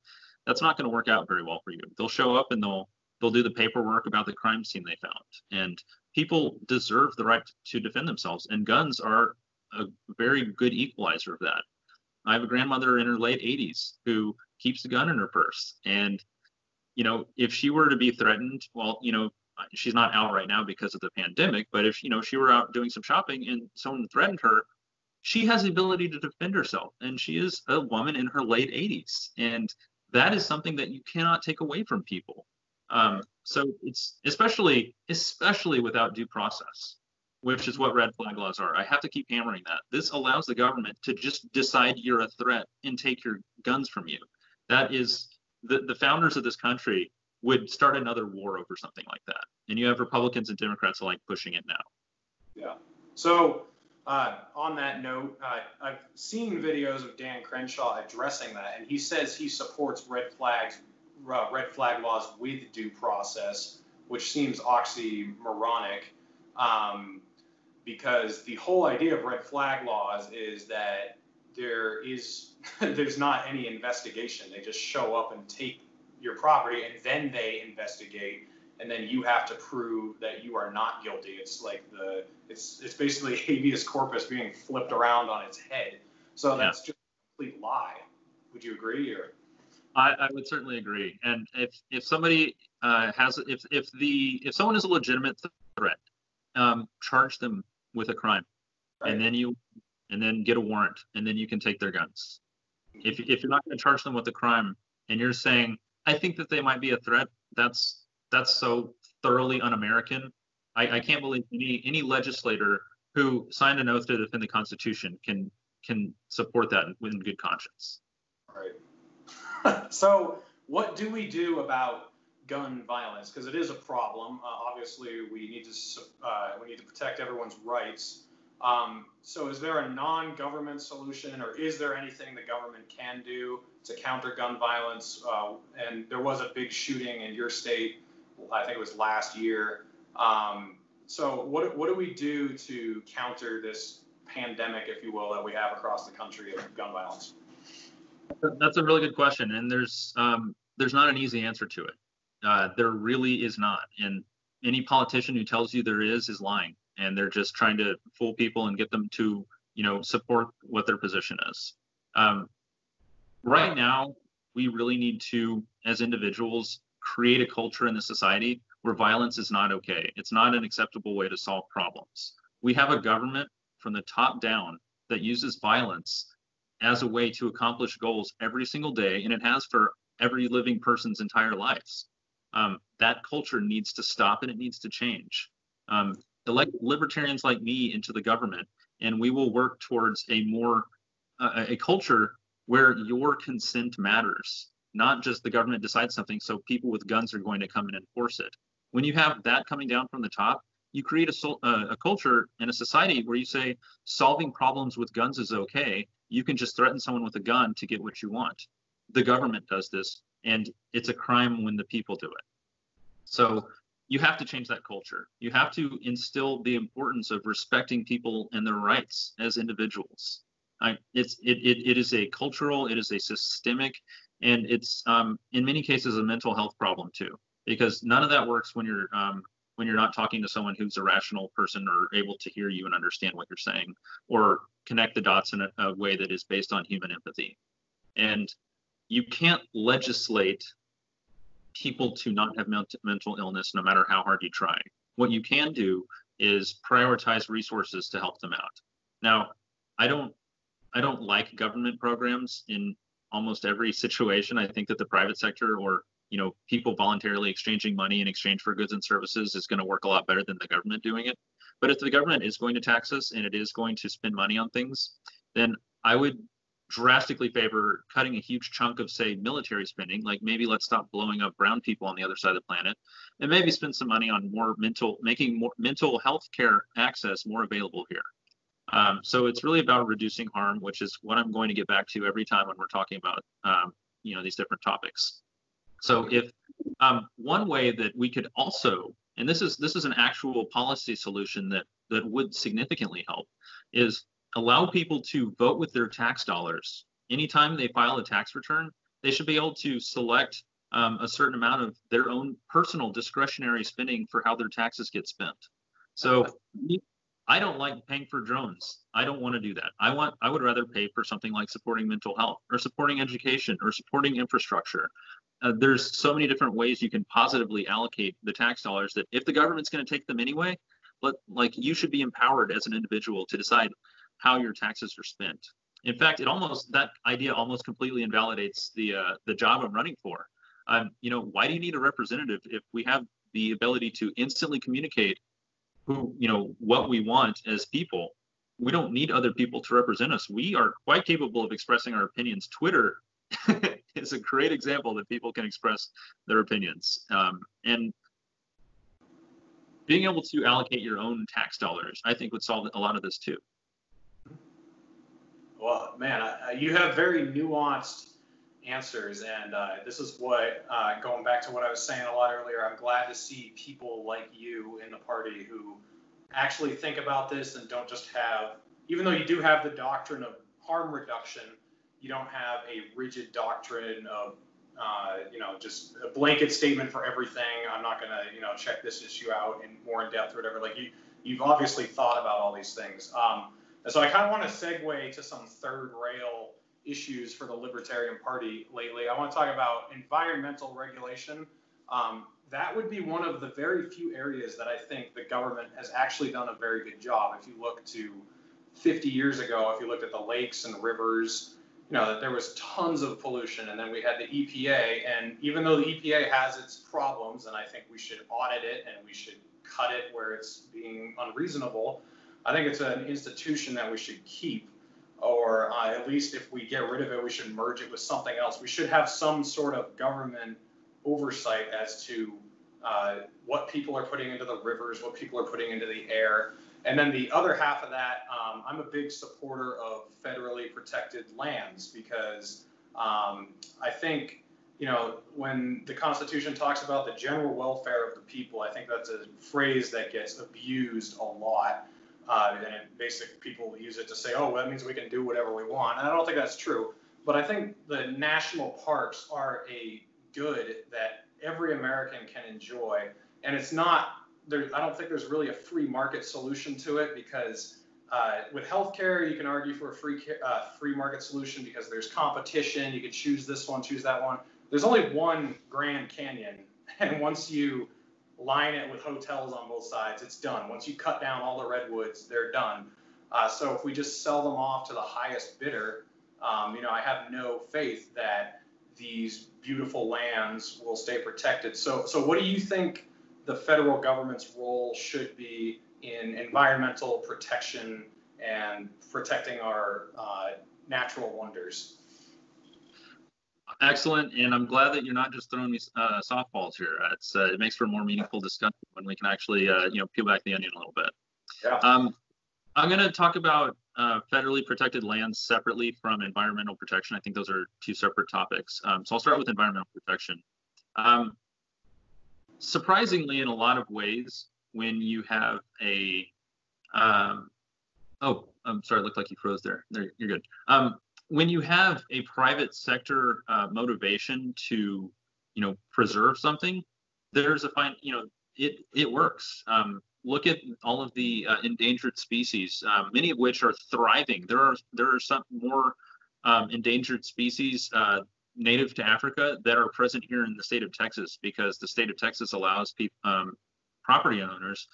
that's not going to work out very well for you. They'll show up and they'll they'll do the paperwork about the crime scene they found. And people deserve the right to defend themselves, and guns are a very good equalizer of that. I have a grandmother in her late 80s who keeps a gun in her purse, and you know, if she were to be threatened, well, you know, she's not out right now because of the pandemic, but if you know she were out doing some shopping and someone threatened her, she has the ability to defend herself, and she is a woman in her late 80s, and that is something that you cannot take away from people. Um, so it's especially especially without due process, which is what red flag laws are. I have to keep hammering that. This allows the government to just decide you're a threat and take your guns from you. That is the, the founders of this country would start another war over something like that. And you have Republicans and Democrats alike pushing it now. Yeah. So uh, on that note, uh, I've seen videos of Dan Crenshaw addressing that, and he says he supports red flags, uh, red flag laws with due process, which seems oxymoronic, um, because the whole idea of red flag laws is that there is [laughs] there's not any investigation. They just show up and take your property and then they investigate and then you have to prove that you are not guilty. It's like the it's it's basically [laughs] habeas corpus being flipped around on its head. So that's just a complete lie. Would you agree or I, I, would certainly agree. And if if somebody uh, has if if the if someone is a legitimate threat, um, charge them with a crime, right. and then you and then get a warrant, and then you can take their guns. If if you're not going to charge them with a crime, and you're saying I think that they might be a threat, that's that's so thoroughly un-American. I, I can't believe any any legislator who signed an oath to defend the Constitution can can support that in good conscience. Right. [laughs] so, what do we do about gun violence? Because it is a problem. Uh, obviously, we need to uh, we need to protect everyone's rights. Um, so, is there a non-government solution, or is there anything the government can do to counter gun violence? Uh, and there was a big shooting in your state. I think it was last year. Um, so, what what do we do to counter this pandemic, if you will, that we have across the country of gun violence? That's a really good question, and there's um, there's not an easy answer to it. Uh, there really is not, and any politician who tells you there is is lying, and they're just trying to fool people and get them to you know support what their position is. Um, right now, we really need to, as individuals, create a culture in the society where violence is not okay. It's not an acceptable way to solve problems. We have a government from the top down that uses violence as a way to accomplish goals every single day, and it has for every living person's entire lives. Um, that culture needs to stop and it needs to change. Um, elect libertarians like me into the government, and we will work towards a more uh, a culture where your consent matters, not just the government decides something, so people with guns are going to come and enforce it. When you have that coming down from the top, you create a, a, a culture and a society where you say solving problems with guns is okay. You can just threaten someone with a gun to get what you want. The government does this, and it's a crime when the people do it. So you have to change that culture. You have to instill the importance of respecting people and their rights as individuals. I, it's it, it, it is a cultural, it is a systemic, and it's um, in many cases a mental health problem too. Because none of that works when you're um, when you're not talking to someone who's a rational person or able to hear you and understand what you're saying or connect the dots in a, a way that is based on human empathy. And you can't legislate people to not have mental illness no matter how hard you try. What you can do is prioritize resources to help them out. Now, I don't I don't like government programs in almost every situation. I think that the private sector or you know people voluntarily exchanging money in exchange for goods and services is going to work a lot better than the government doing it but if the government is going to tax us and it is going to spend money on things then i would drastically favor cutting a huge chunk of say military spending like maybe let's stop blowing up brown people on the other side of the planet and maybe spend some money on more mental making more mental health care access more available here. Um, so it's really about reducing harm which is what i'm going to get back to every time when we're talking about um, you know these different topics. So if um, one way that we could also, and this is this is an actual policy solution that that would significantly help, is allow people to vote with their tax dollars. Anytime they file a tax return, they should be able to select um, a certain amount of their own personal discretionary spending for how their taxes get spent. So I don't like paying for drones. I don't want to do that. I want I would rather pay for something like supporting mental health or supporting education or supporting infrastructure uh, there's so many different ways you can positively allocate the tax dollars that if the government's going to take them anyway, but like you should be empowered as an individual to decide how your taxes are spent. In fact, it almost that idea almost completely invalidates the uh, the job I'm running for. Um, you know, why do you need a representative if we have the ability to instantly communicate who you know what we want as people? We don't need other people to represent us. We are quite capable of expressing our opinions. Twitter [laughs] is a great example that people can express their opinions. Um, and being able to allocate your own tax dollars, I think, would solve a lot of this too. Well, man, you have very nuanced answers, and uh, this is what, uh, going back to what I was saying a lot earlier, I'm glad to see people like you in the party who actually think about this and don't just have, even though you do have the doctrine of harm reduction you don't have a rigid doctrine of uh, you know, just a blanket statement for everything. I'm not going to, you know, check this issue out in more in depth or whatever. Like you, you've obviously thought about all these things. Um, and so I kind of want to segue to some third rail issues for the Libertarian Party lately. I want to talk about environmental regulation. Um, that would be one of the very few areas that I think the government has actually done a very good job. If you look to 50 years ago, if you looked at the lakes and rivers, you know, there was tons of pollution, and then we had the EPA. And even though the EPA has its problems, and I think we should audit it and we should cut it where it's being unreasonable, I think it's an institution that we should keep. Or uh, at least if we get rid of it, we should merge it with something else. We should have some sort of government oversight as to uh, what people are putting into the rivers, what people are putting into the air. And then the other half of that, um, I'm a big supporter of federally protected lands because um, I think, you know, when the Constitution talks about the general welfare of the people, I think that's a phrase that gets abused a lot. Uh, and basic people use it to say, oh, well, that means we can do whatever we want. And I don't think that's true. But I think the national parks are a good that every American can enjoy. And it's not there. I don't think there's really a free market solution to it because uh, with healthcare, you can argue for a free uh, free market solution because there's competition. You can choose this one, choose that one. There's only one Grand Canyon, [laughs] and once you line it with hotels on both sides, it's done. Once you cut down all the redwoods, they're done. Uh, so if we just sell them off to the highest bidder, um, you know, I have no faith that these beautiful lands will stay protected. So, so what do you think the federal government's role should be in environmental protection and protecting our uh, natural wonders? Excellent, and I'm glad that you're not just throwing me uh, softballs here. It's, uh, it makes for a more meaningful discussion when we can actually, uh, you know, peel back the onion a little bit. Yeah. Um, I'm going to talk about uh, federally protected lands separately from environmental protection. I think those are two separate topics. Um, so I'll start with environmental protection. Um, surprisingly, in a lot of ways, when you have a, um, oh, I'm sorry, it looked like you froze there. There, you're good. Um, when you have a private sector uh, motivation to, you know, preserve something, there's a fine, you know, it it works. Um, look at all of the uh, endangered species, uh, many of which are thriving. There are there are some more um, endangered species uh, native to Africa that are present here in the state of Texas because the state of Texas allows people, um, property owners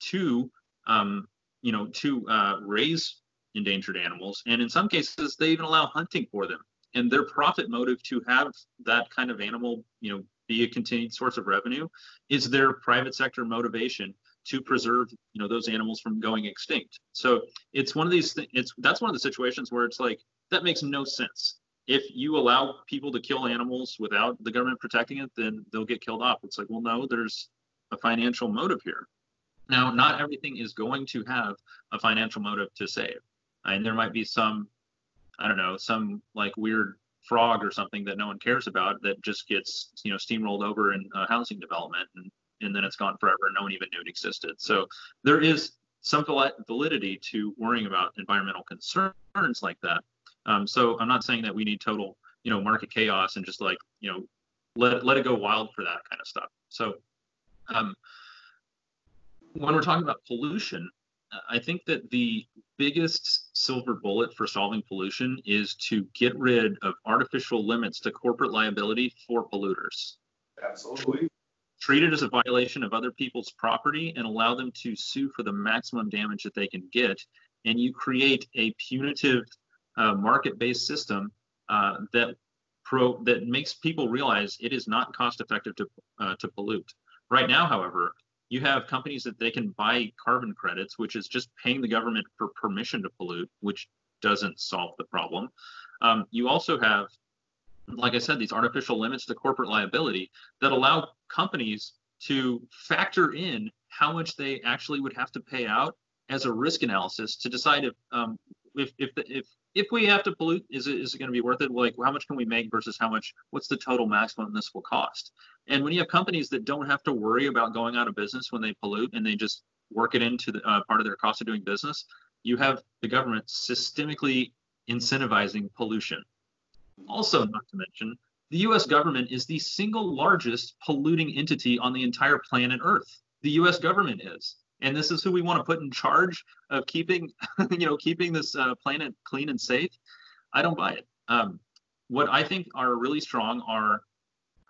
to um, you know to uh, raise endangered animals, and in some cases they even allow hunting for them. And their profit motive to have that kind of animal, you know, be a continued source of revenue is their private sector motivation to preserve you know those animals from going extinct. So it's one of these th- it's that's one of the situations where it's like that makes no sense. If you allow people to kill animals without the government protecting it then they'll get killed off. It's like well no there's a financial motive here. Now not everything is going to have a financial motive to save and there might be some i don't know some like weird frog or something that no one cares about that just gets you know steamrolled over in housing development and and then it's gone forever. and No one even knew it existed. So there is some validity to worrying about environmental concerns like that. Um, so I'm not saying that we need total, you know, market chaos and just like, you know, let let it go wild for that kind of stuff. So um, when we're talking about pollution, I think that the biggest silver bullet for solving pollution is to get rid of artificial limits to corporate liability for polluters. Absolutely treat it as a violation of other people's property and allow them to sue for the maximum damage that they can get. And you create a punitive uh, market-based system uh, that pro that makes people realize it is not cost-effective to uh, to pollute. Right now, however, you have companies that they can buy carbon credits, which is just paying the government for permission to pollute, which doesn't solve the problem. Um, you also have like I said, these artificial limits to corporate liability that allow companies to factor in how much they actually would have to pay out as a risk analysis to decide if um, if if if if we have to pollute, is it is it going to be worth it? Like, how much can we make versus how much? What's the total maximum this will cost? And when you have companies that don't have to worry about going out of business when they pollute and they just work it into the uh, part of their cost of doing business, you have the government systemically incentivizing pollution. Also, not to mention, the US government is the single largest polluting entity on the entire planet Earth. The US government is. And this is who we want to put in charge of keeping, [laughs] you know, keeping this uh, planet clean and safe. I don't buy it. Um, what I think are really strong are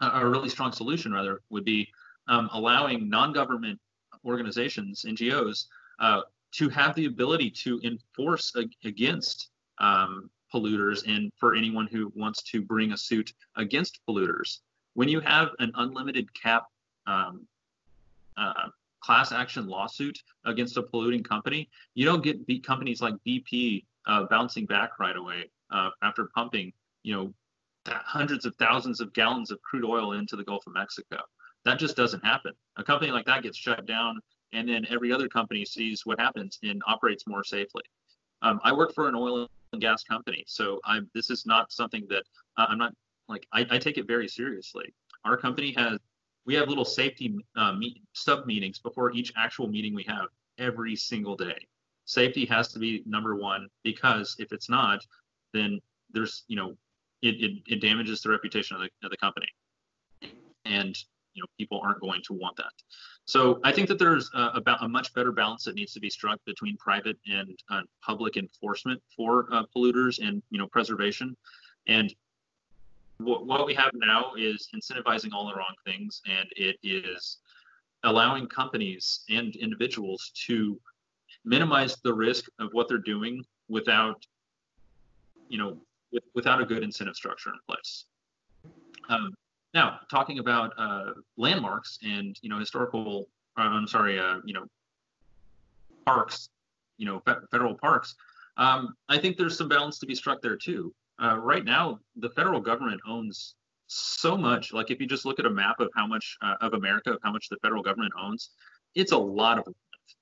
a really strong solution rather would be um, allowing non-government organizations, NGOs, uh, to have the ability to enforce ag- against um, polluters and for anyone who wants to bring a suit against polluters. When you have an unlimited cap um, uh, class action lawsuit against a polluting company, you don't get companies like BP uh, bouncing back right away uh, after pumping, you know, hundreds of thousands of gallons of crude oil into the Gulf of Mexico. That just doesn't happen. A company like that gets shut down, and then every other company sees what happens and operates more safely. Um, I work for an oil and gas company, so I'm, this is not something that uh, I'm not like. I, I, take it very seriously. Our company has we have little safety uh, meet, sub meetings before each actual meeting we have every single day. Safety has to be number one because if it's not, then there's you know it, it, it damages the reputation of the, of the company. And you know people aren't going to want that. So I think that there's a, about a much better balance that needs to be struck between private and uh, public enforcement for uh, polluters and you know preservation. And what, what we have now is incentivizing all the wrong things, and it is allowing companies and individuals to minimize the risk of what they're doing without you know with, without a good incentive structure in place. Um, now, talking about uh, landmarks and you know historical, uh, I'm sorry, uh, you know parks, you know fe- federal parks. Um, I think there's some balance to be struck there too. Uh, right now, the federal government owns so much. Like if you just look at a map of how much uh, of America, of how much the federal government owns, it's a lot of land.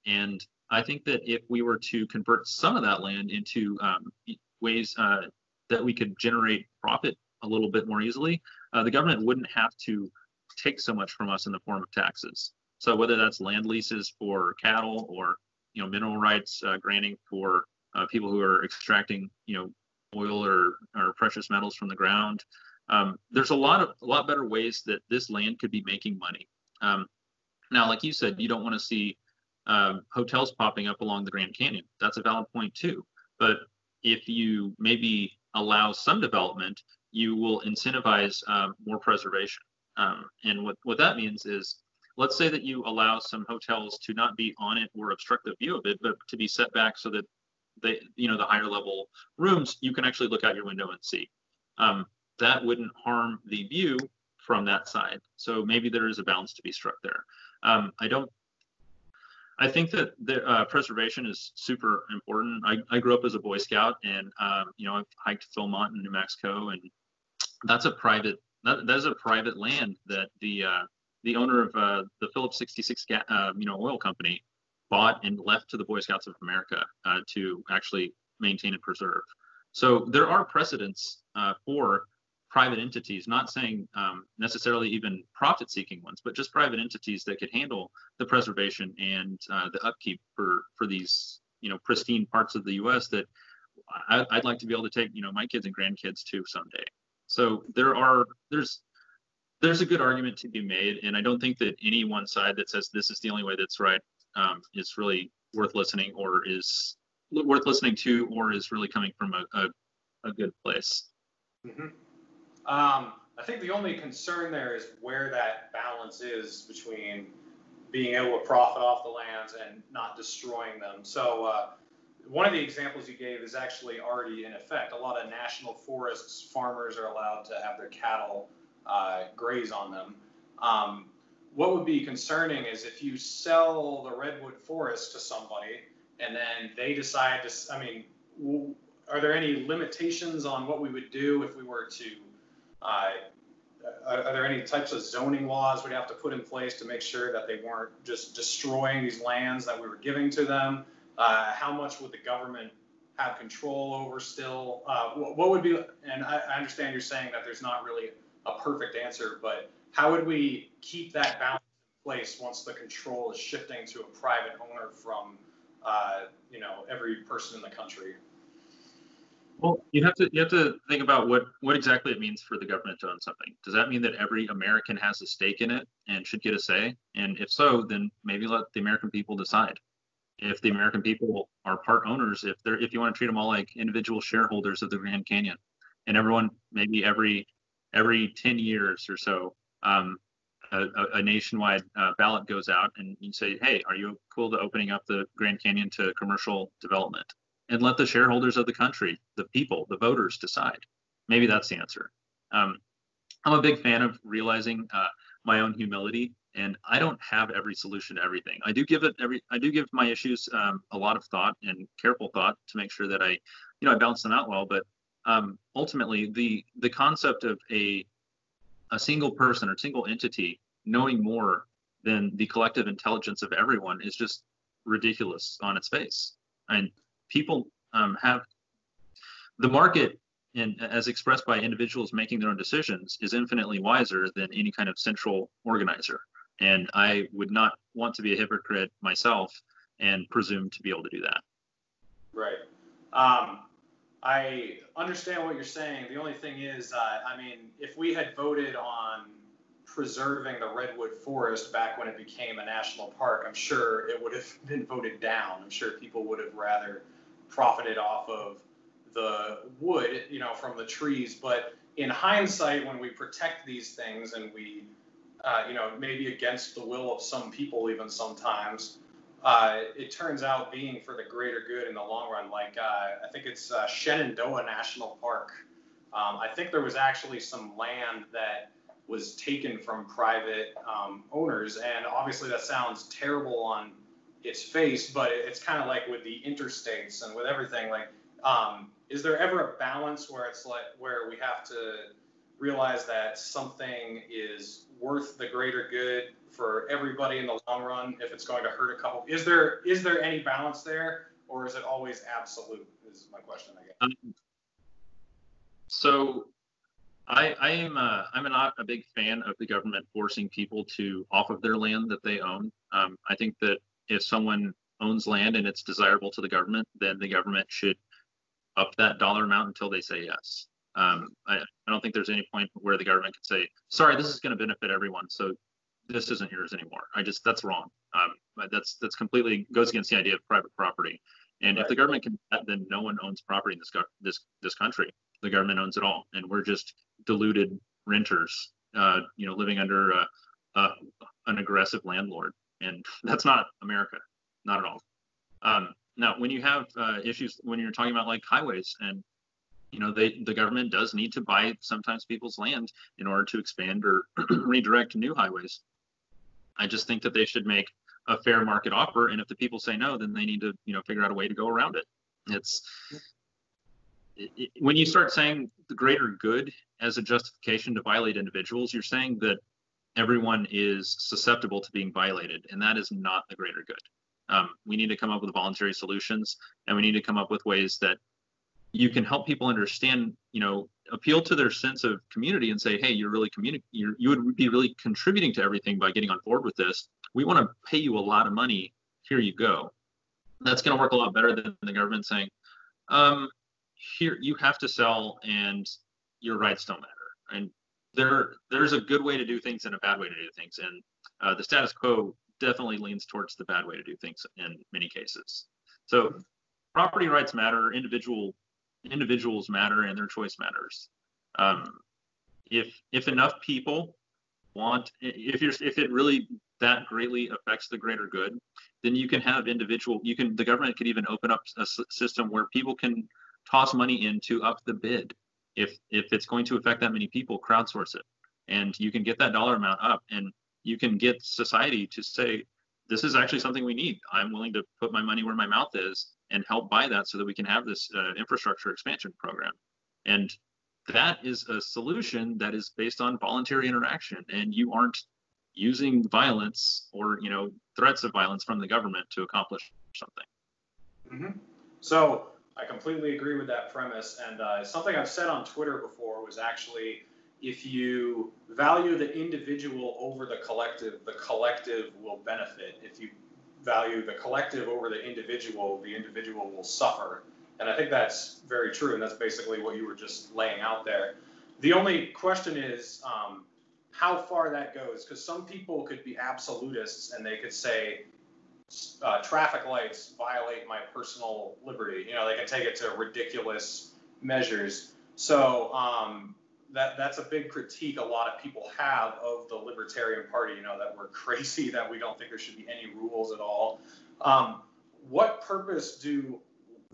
And I think that if we were to convert some of that land into um, ways uh, that we could generate profit a little bit more easily, uh, the government wouldn't have to take so much from us in the form of taxes. So whether that's land leases for cattle or you know mineral rights uh, granting for uh, people who are extracting you know oil or, or precious metals from the ground, um, there's a lot of a lot better ways that this land could be making money. Um, now, like you said, you don't want to see um, hotels popping up along the Grand Canyon. That's a valid point too. But if you maybe allow some development, you will incentivize um, more preservation. Um, and what, what that means is, let's say that you allow some hotels to not be on it or obstruct the view of it, but to be set back so that they, you know, the higher level rooms, you can actually look out your window and see. Um, that wouldn't harm the view from that side. So maybe there is a balance to be struck there. Um, I don't I think that the uh, preservation is super important. I, I grew up as a Boy Scout, and um, you know I've hiked Philmont in New Mexico, and that's a private that, that is a private land that the uh, the owner of uh, the Phillips 66 ga- uh, you know oil company bought and left to the Boy Scouts of America uh, to actually maintain and preserve. So there are precedents uh, for private entities, not saying um, necessarily even profit seeking ones, but just private entities that could handle the preservation and uh, the upkeep for, for these, you know, pristine parts of the U.S. that I, would like to be able to take, you know, my kids and grandkids to someday. So there are, there's, there's a good argument to be made. And I don't think that any one side that says this is the only way that's right um, is really worth listening or is worth listening to or is really coming from a, a, a good place. Mm-hmm. Um, I think the only concern there is where that balance is between being able to profit off the lands and not destroying them. So uh, one of the examples you gave is actually already in effect. A lot of national forests, farmers are allowed to have their cattle uh, graze on them. Um, what would be concerning is if you sell the redwood forest to somebody and then they decide to, I mean, are there any limitations on what we would do if we were to uh, are, are, there any types of zoning laws we'd have to put in place to make sure that they weren't just destroying these lands that we were giving to them? Uh, how much would the government have control over still? Uh, what, what, would be, and I, I, understand you're saying that there's not really a perfect answer, but how would we keep that balance in place once the control is shifting to a private owner from, uh, you know, every person in the country? Well, you have to you have to think about what what exactly it means for the government to own something. Does that mean that every American has a stake in it and should get a say? And if so, then maybe let the American people decide. If the American people are part owners, if they're if you want to treat them all like individual shareholders of the Grand Canyon, and everyone maybe every every 10 years or so um, a, a, nationwide uh, ballot goes out and you say hey are you cool to opening up the grand canyon to commercial development? And let the shareholders of the country the people the voters decide. Maybe that's the answer. Um, i'm a big fan of realizing uh, my own humility and i don't have every solution to everything. I do give it every i do give my issues um, a lot of thought and careful thought to make sure that i you know i balance them out well but um, ultimately the the concept of a a single person or single entity knowing more than the collective intelligence of everyone is just ridiculous on its face. And people um, have the market, and as expressed by individuals making their own decisions, is infinitely wiser than any kind of central organizer. And I would not want to be a hypocrite myself and presume to be able to do that. Right. Um, I understand what you're saying. The only thing is, uh, I mean, if we had voted on preserving the redwood forest back when it became a national park, I'm sure it would have been voted down. I'm sure people would have rather profited off of the wood, you know, from the trees. But in hindsight, when we protect these things and we, uh, you know, maybe against the will of some people, even sometimes, uh, it turns out being for the greater good in the long run. Like uh, I think it's uh, Shenandoah National Park. Um, I think there was actually some land that was taken from private um, owners, and obviously that sounds terrible on its face, but it's kind of like with the interstates and with everything. Like, um, is there ever a balance where it's like where we have to realize that something is worth the greater good for everybody in the long run if it's going to hurt a couple? Is there is there any balance there or is it always absolute is my question i guess? Um, so i i am a, i'm not a big fan of the government forcing people to off of their land that they own. Um, i think that if someone owns land and it's desirable to the government then the government should up that dollar amount until they say yes um, I, I don't think there's any point where the government could say, sorry, this is going to benefit everyone, so this isn't yours anymore. I just that's wrong. Um, that's that's completely goes against the idea of private property. And right. if the government can, then no one owns property in this this this country. The government owns it all, and we're just deluded renters, uh, you know, living under uh, uh, an aggressive landlord, and that's not America, not at all. Um, now, when you have uh, issues, when you're talking about like highways and you know they the government does need to buy sometimes people's land in order to expand or [clears throat] redirect new highways. I just think that they should make a fair market offer and if the people say no then they need to you know figure out a way to go around it. It's it, it, when you start saying the greater good as a justification to violate individuals you're saying that everyone is susceptible to being violated and that is not the greater good. Um, we need to come up with voluntary solutions and we need to come up with ways that you can help people understand, you know, appeal to their sense of community and say, hey, you're really communi- you're, you would be really contributing to everything by getting on board with this. We want to pay you a lot of money. Here you go. That's going to work a lot better than the government saying, um, here you have to sell and your rights don't matter. And there there's a good way to do things and a bad way to do things. And uh, the status quo definitely leans towards the bad way to do things in many cases. So property rights matter, individual individuals matter and their choice matters. Um, if if enough people want, if you're if it really that greatly affects the greater good, then you can have individual. You can the government could even open up a system where people can toss money in to up the bid. If if it's going to affect that many people, crowdsource it, and you can get that dollar amount up, and you can get society to say, this is actually something we need. I'm willing to put my money where my mouth is and help buy that so that we can have this uh, infrastructure expansion program. And that is a solution that is based on voluntary interaction, and you aren't using violence or you know threats of violence from the government to accomplish something. Mm-hmm. So I completely agree with that premise, and uh, something I've said on Twitter before was actually if you value the individual over the collective, the collective will benefit. If you value the collective over the individual, the individual will suffer. And I think that's very true, and that's basically what you were just laying out there. The only question is um, how far that goes, because some people could be absolutists and they could say uh, traffic lights violate my personal liberty. You know, they can take it to ridiculous measures. So um, that that's a big critique a lot of people have of the Libertarian Party. You know that we're [laughs] crazy, that we don't think there should be any rules at all. Um, what purpose do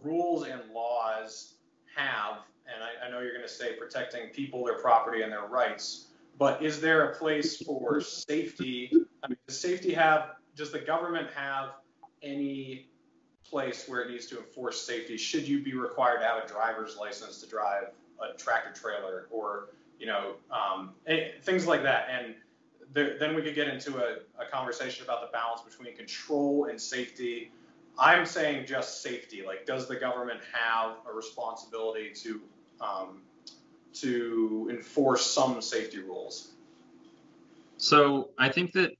rules and laws have? And I, I know you're going to say protecting people, their property, and their rights. But is there a place for safety? I mean, does safety have? Does the government have any place where it needs to enforce safety? Should you be required to have a driver's license to drive a tractor trailer or you know um, things like that. And there, then we could get into a, a conversation about the balance between control and safety. I'm saying just safety. Like, does the government have a responsibility to um, to enforce some safety rules? So I think that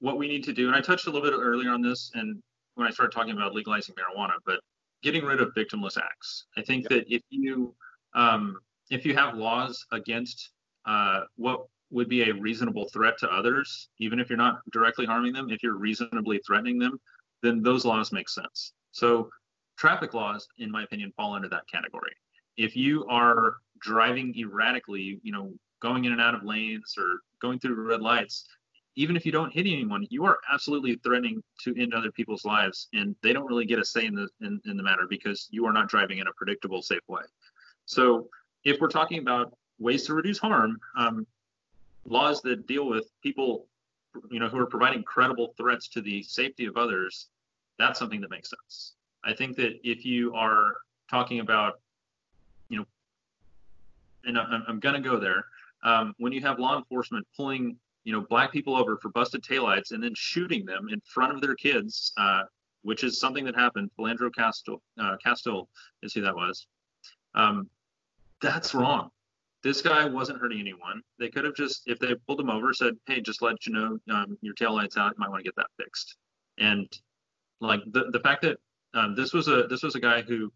what we need to do, and I touched a little bit earlier on this, and when I started talking about legalizing marijuana, but getting rid of victimless acts. I think yep. that if you um, if you have laws against uh, what would be a reasonable threat to others, even if you're not directly harming them, if you're reasonably threatening them, then those laws make sense. So traffic laws, in my opinion, fall under that category. If you are driving erratically, you know, going in and out of lanes or going through red lights, even if you don't hit anyone, you are absolutely threatening to end other people's lives, and they don't really get a say in the in, in the matter because you are not driving in a predictable, safe way. So if we're talking about ways to reduce harm, um, laws that deal with people, you know, who are providing credible threats to the safety of others, that's something that makes sense. I think that if you are talking about, you know, and I'm, going to go there, um, when you have law enforcement pulling, you know, black people over for busted taillights and then shooting them in front of their kids, uh, which is something that happened. Philando Castile, uh, Castile is who that was. Um, that's wrong. This guy wasn't hurting anyone. They could have just, if they pulled him over, said, "Hey, just let you know, um, your tail lights out. You might want to get that fixed." And like the the fact that um, this was a this was a guy who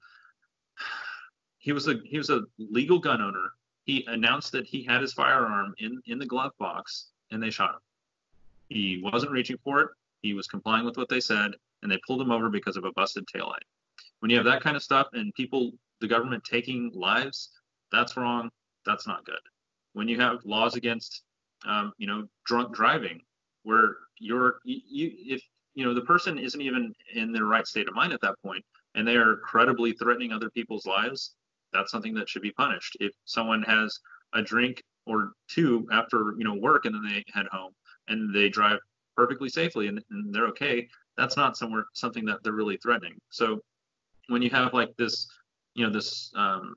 he was a he was a legal gun owner. He announced that he had his firearm in in the glove box, and they shot him. He wasn't reaching for it. He was complying with what they said, and they pulled him over because of a busted taillight. When you have that kind of stuff and people, the government taking lives, that's wrong. That's not good. When you have laws against, um, you know, drunk driving, where you're, you, you, if, you know, the person isn't even in their right state of mind at that point, and they are credibly threatening other people's lives, that's something that should be punished. If someone has a drink or two after, you know, work and then they head home and they drive perfectly safely and, and they're okay, that's not somewhere something that they're really threatening. So when you have like this, you know, this um,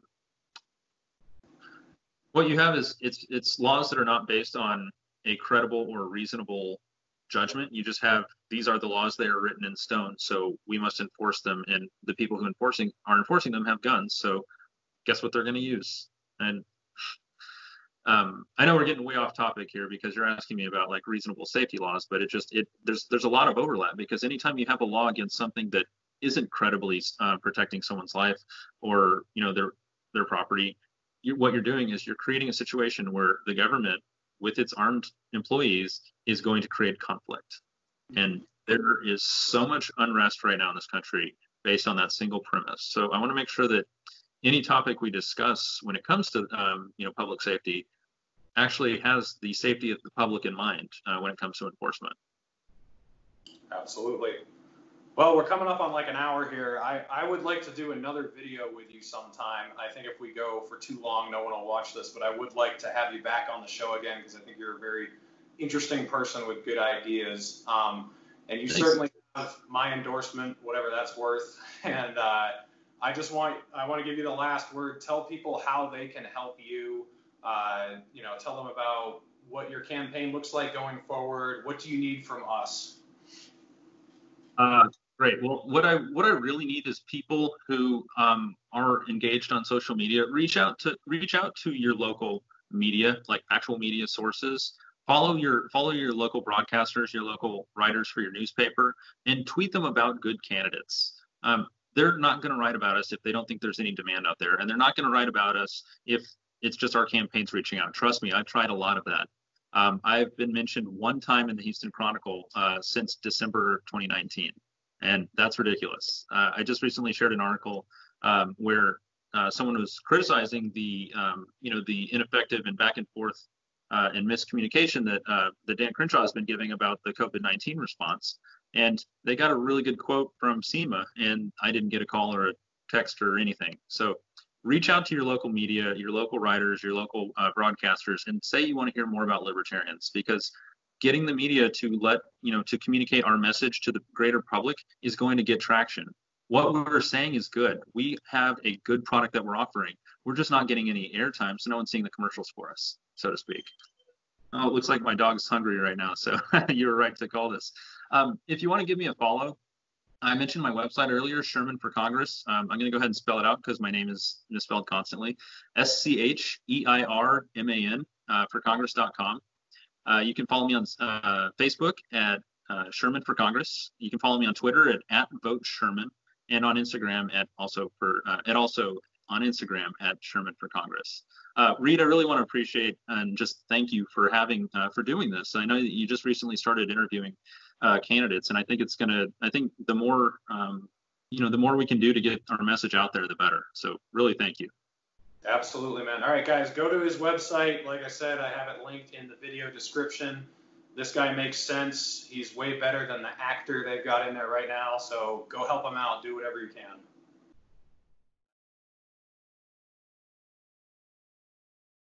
what you have is it's it's laws that are not based on a credible or reasonable judgment. You just have these are the laws they are written in stone, so we must enforce them. And the people who enforcing are enforcing them have guns, so guess what they're going to use? And um, I know we're getting way off topic here because you're asking me about like reasonable safety laws, but it just it there's there's a lot of overlap because anytime you have a law against something that isn't credibly uh, protecting someone's life or you know their their property, you, what you're doing is you're creating a situation where the government, with its armed employees, is going to create conflict. And there is so much unrest right now in this country based on that single premise. So I want to make sure that any topic we discuss when it comes to um, you know public safety actually has the safety of the public in mind uh, when it comes to enforcement. Absolutely. Well, we're coming up on like an hour here. I, I would like to do another video with you sometime. I think if we go for too long, no one will watch this, but I would like to have you back on the show again because I think you're a very interesting person with good ideas. Um, and you Thanks. certainly have my endorsement, whatever that's worth. [laughs] And uh, I just want I want to give you the last word. Tell people how they can help you. Uh, you know, tell them about what your campaign looks like going forward. What do you need from us? Uh, Great. Well, what I what I really need is people who um, are engaged on social media. Reach out to reach out to your local media, like actual media sources. Follow your follow your local broadcasters, your local writers for your newspaper, and tweet them about good candidates. Um, they're not going to write about us if they don't think there's any demand out there, and they're not going to write about us if it's just our campaigns reaching out. Trust me, I've tried a lot of that. Um, I've been mentioned one time in the Houston Chronicle uh, since December 2019 and that's ridiculous. Uh, I just recently shared an article um, where uh, someone was criticizing the um, you know the ineffective and back and forth uh, and miscommunication that uh, that Dan Crenshaw has been giving about the COVID-19 response. And they got a really good quote from Sima, and I didn't get a call or a text or anything. So reach out to your local media, your local writers, your local uh, broadcasters, and say you want to hear more about libertarians because getting the media to let you know to communicate our message to the greater public is going to get traction. What we're saying is good. We have a good product that we're offering. We're just not getting any airtime so no one's seeing the commercials for us so to speak. Oh it looks like my dog's hungry right now so [laughs] you're right to call this. Um, if you want to give me a follow i mentioned my website earlier Scheirman for congress. Um, i'm going to go ahead and spell it out because my name is misspelled constantly. S-c-h-e-i-r-m-a-n uh, for congress.com uh, you can follow me on uh, Facebook at uh, Scheirman for Congress. You can follow me on Twitter at, at Vote Scheirman and on Instagram at also for uh, at also on Instagram at Scheirman for Congress. Uh, Reed, I really want to appreciate and just thank you for having uh, for doing this. I know that you just recently started interviewing candidates, and I think it's gonna. I think the more um, you know, the more we can do to get our message out there, the better. So really, thank you. Absolutely, man. All right, guys, go to his website. Like I said, I have it linked in the video description. This guy makes sense. He's way better than the actor they've got in there right now. So go help him out. Do whatever you can.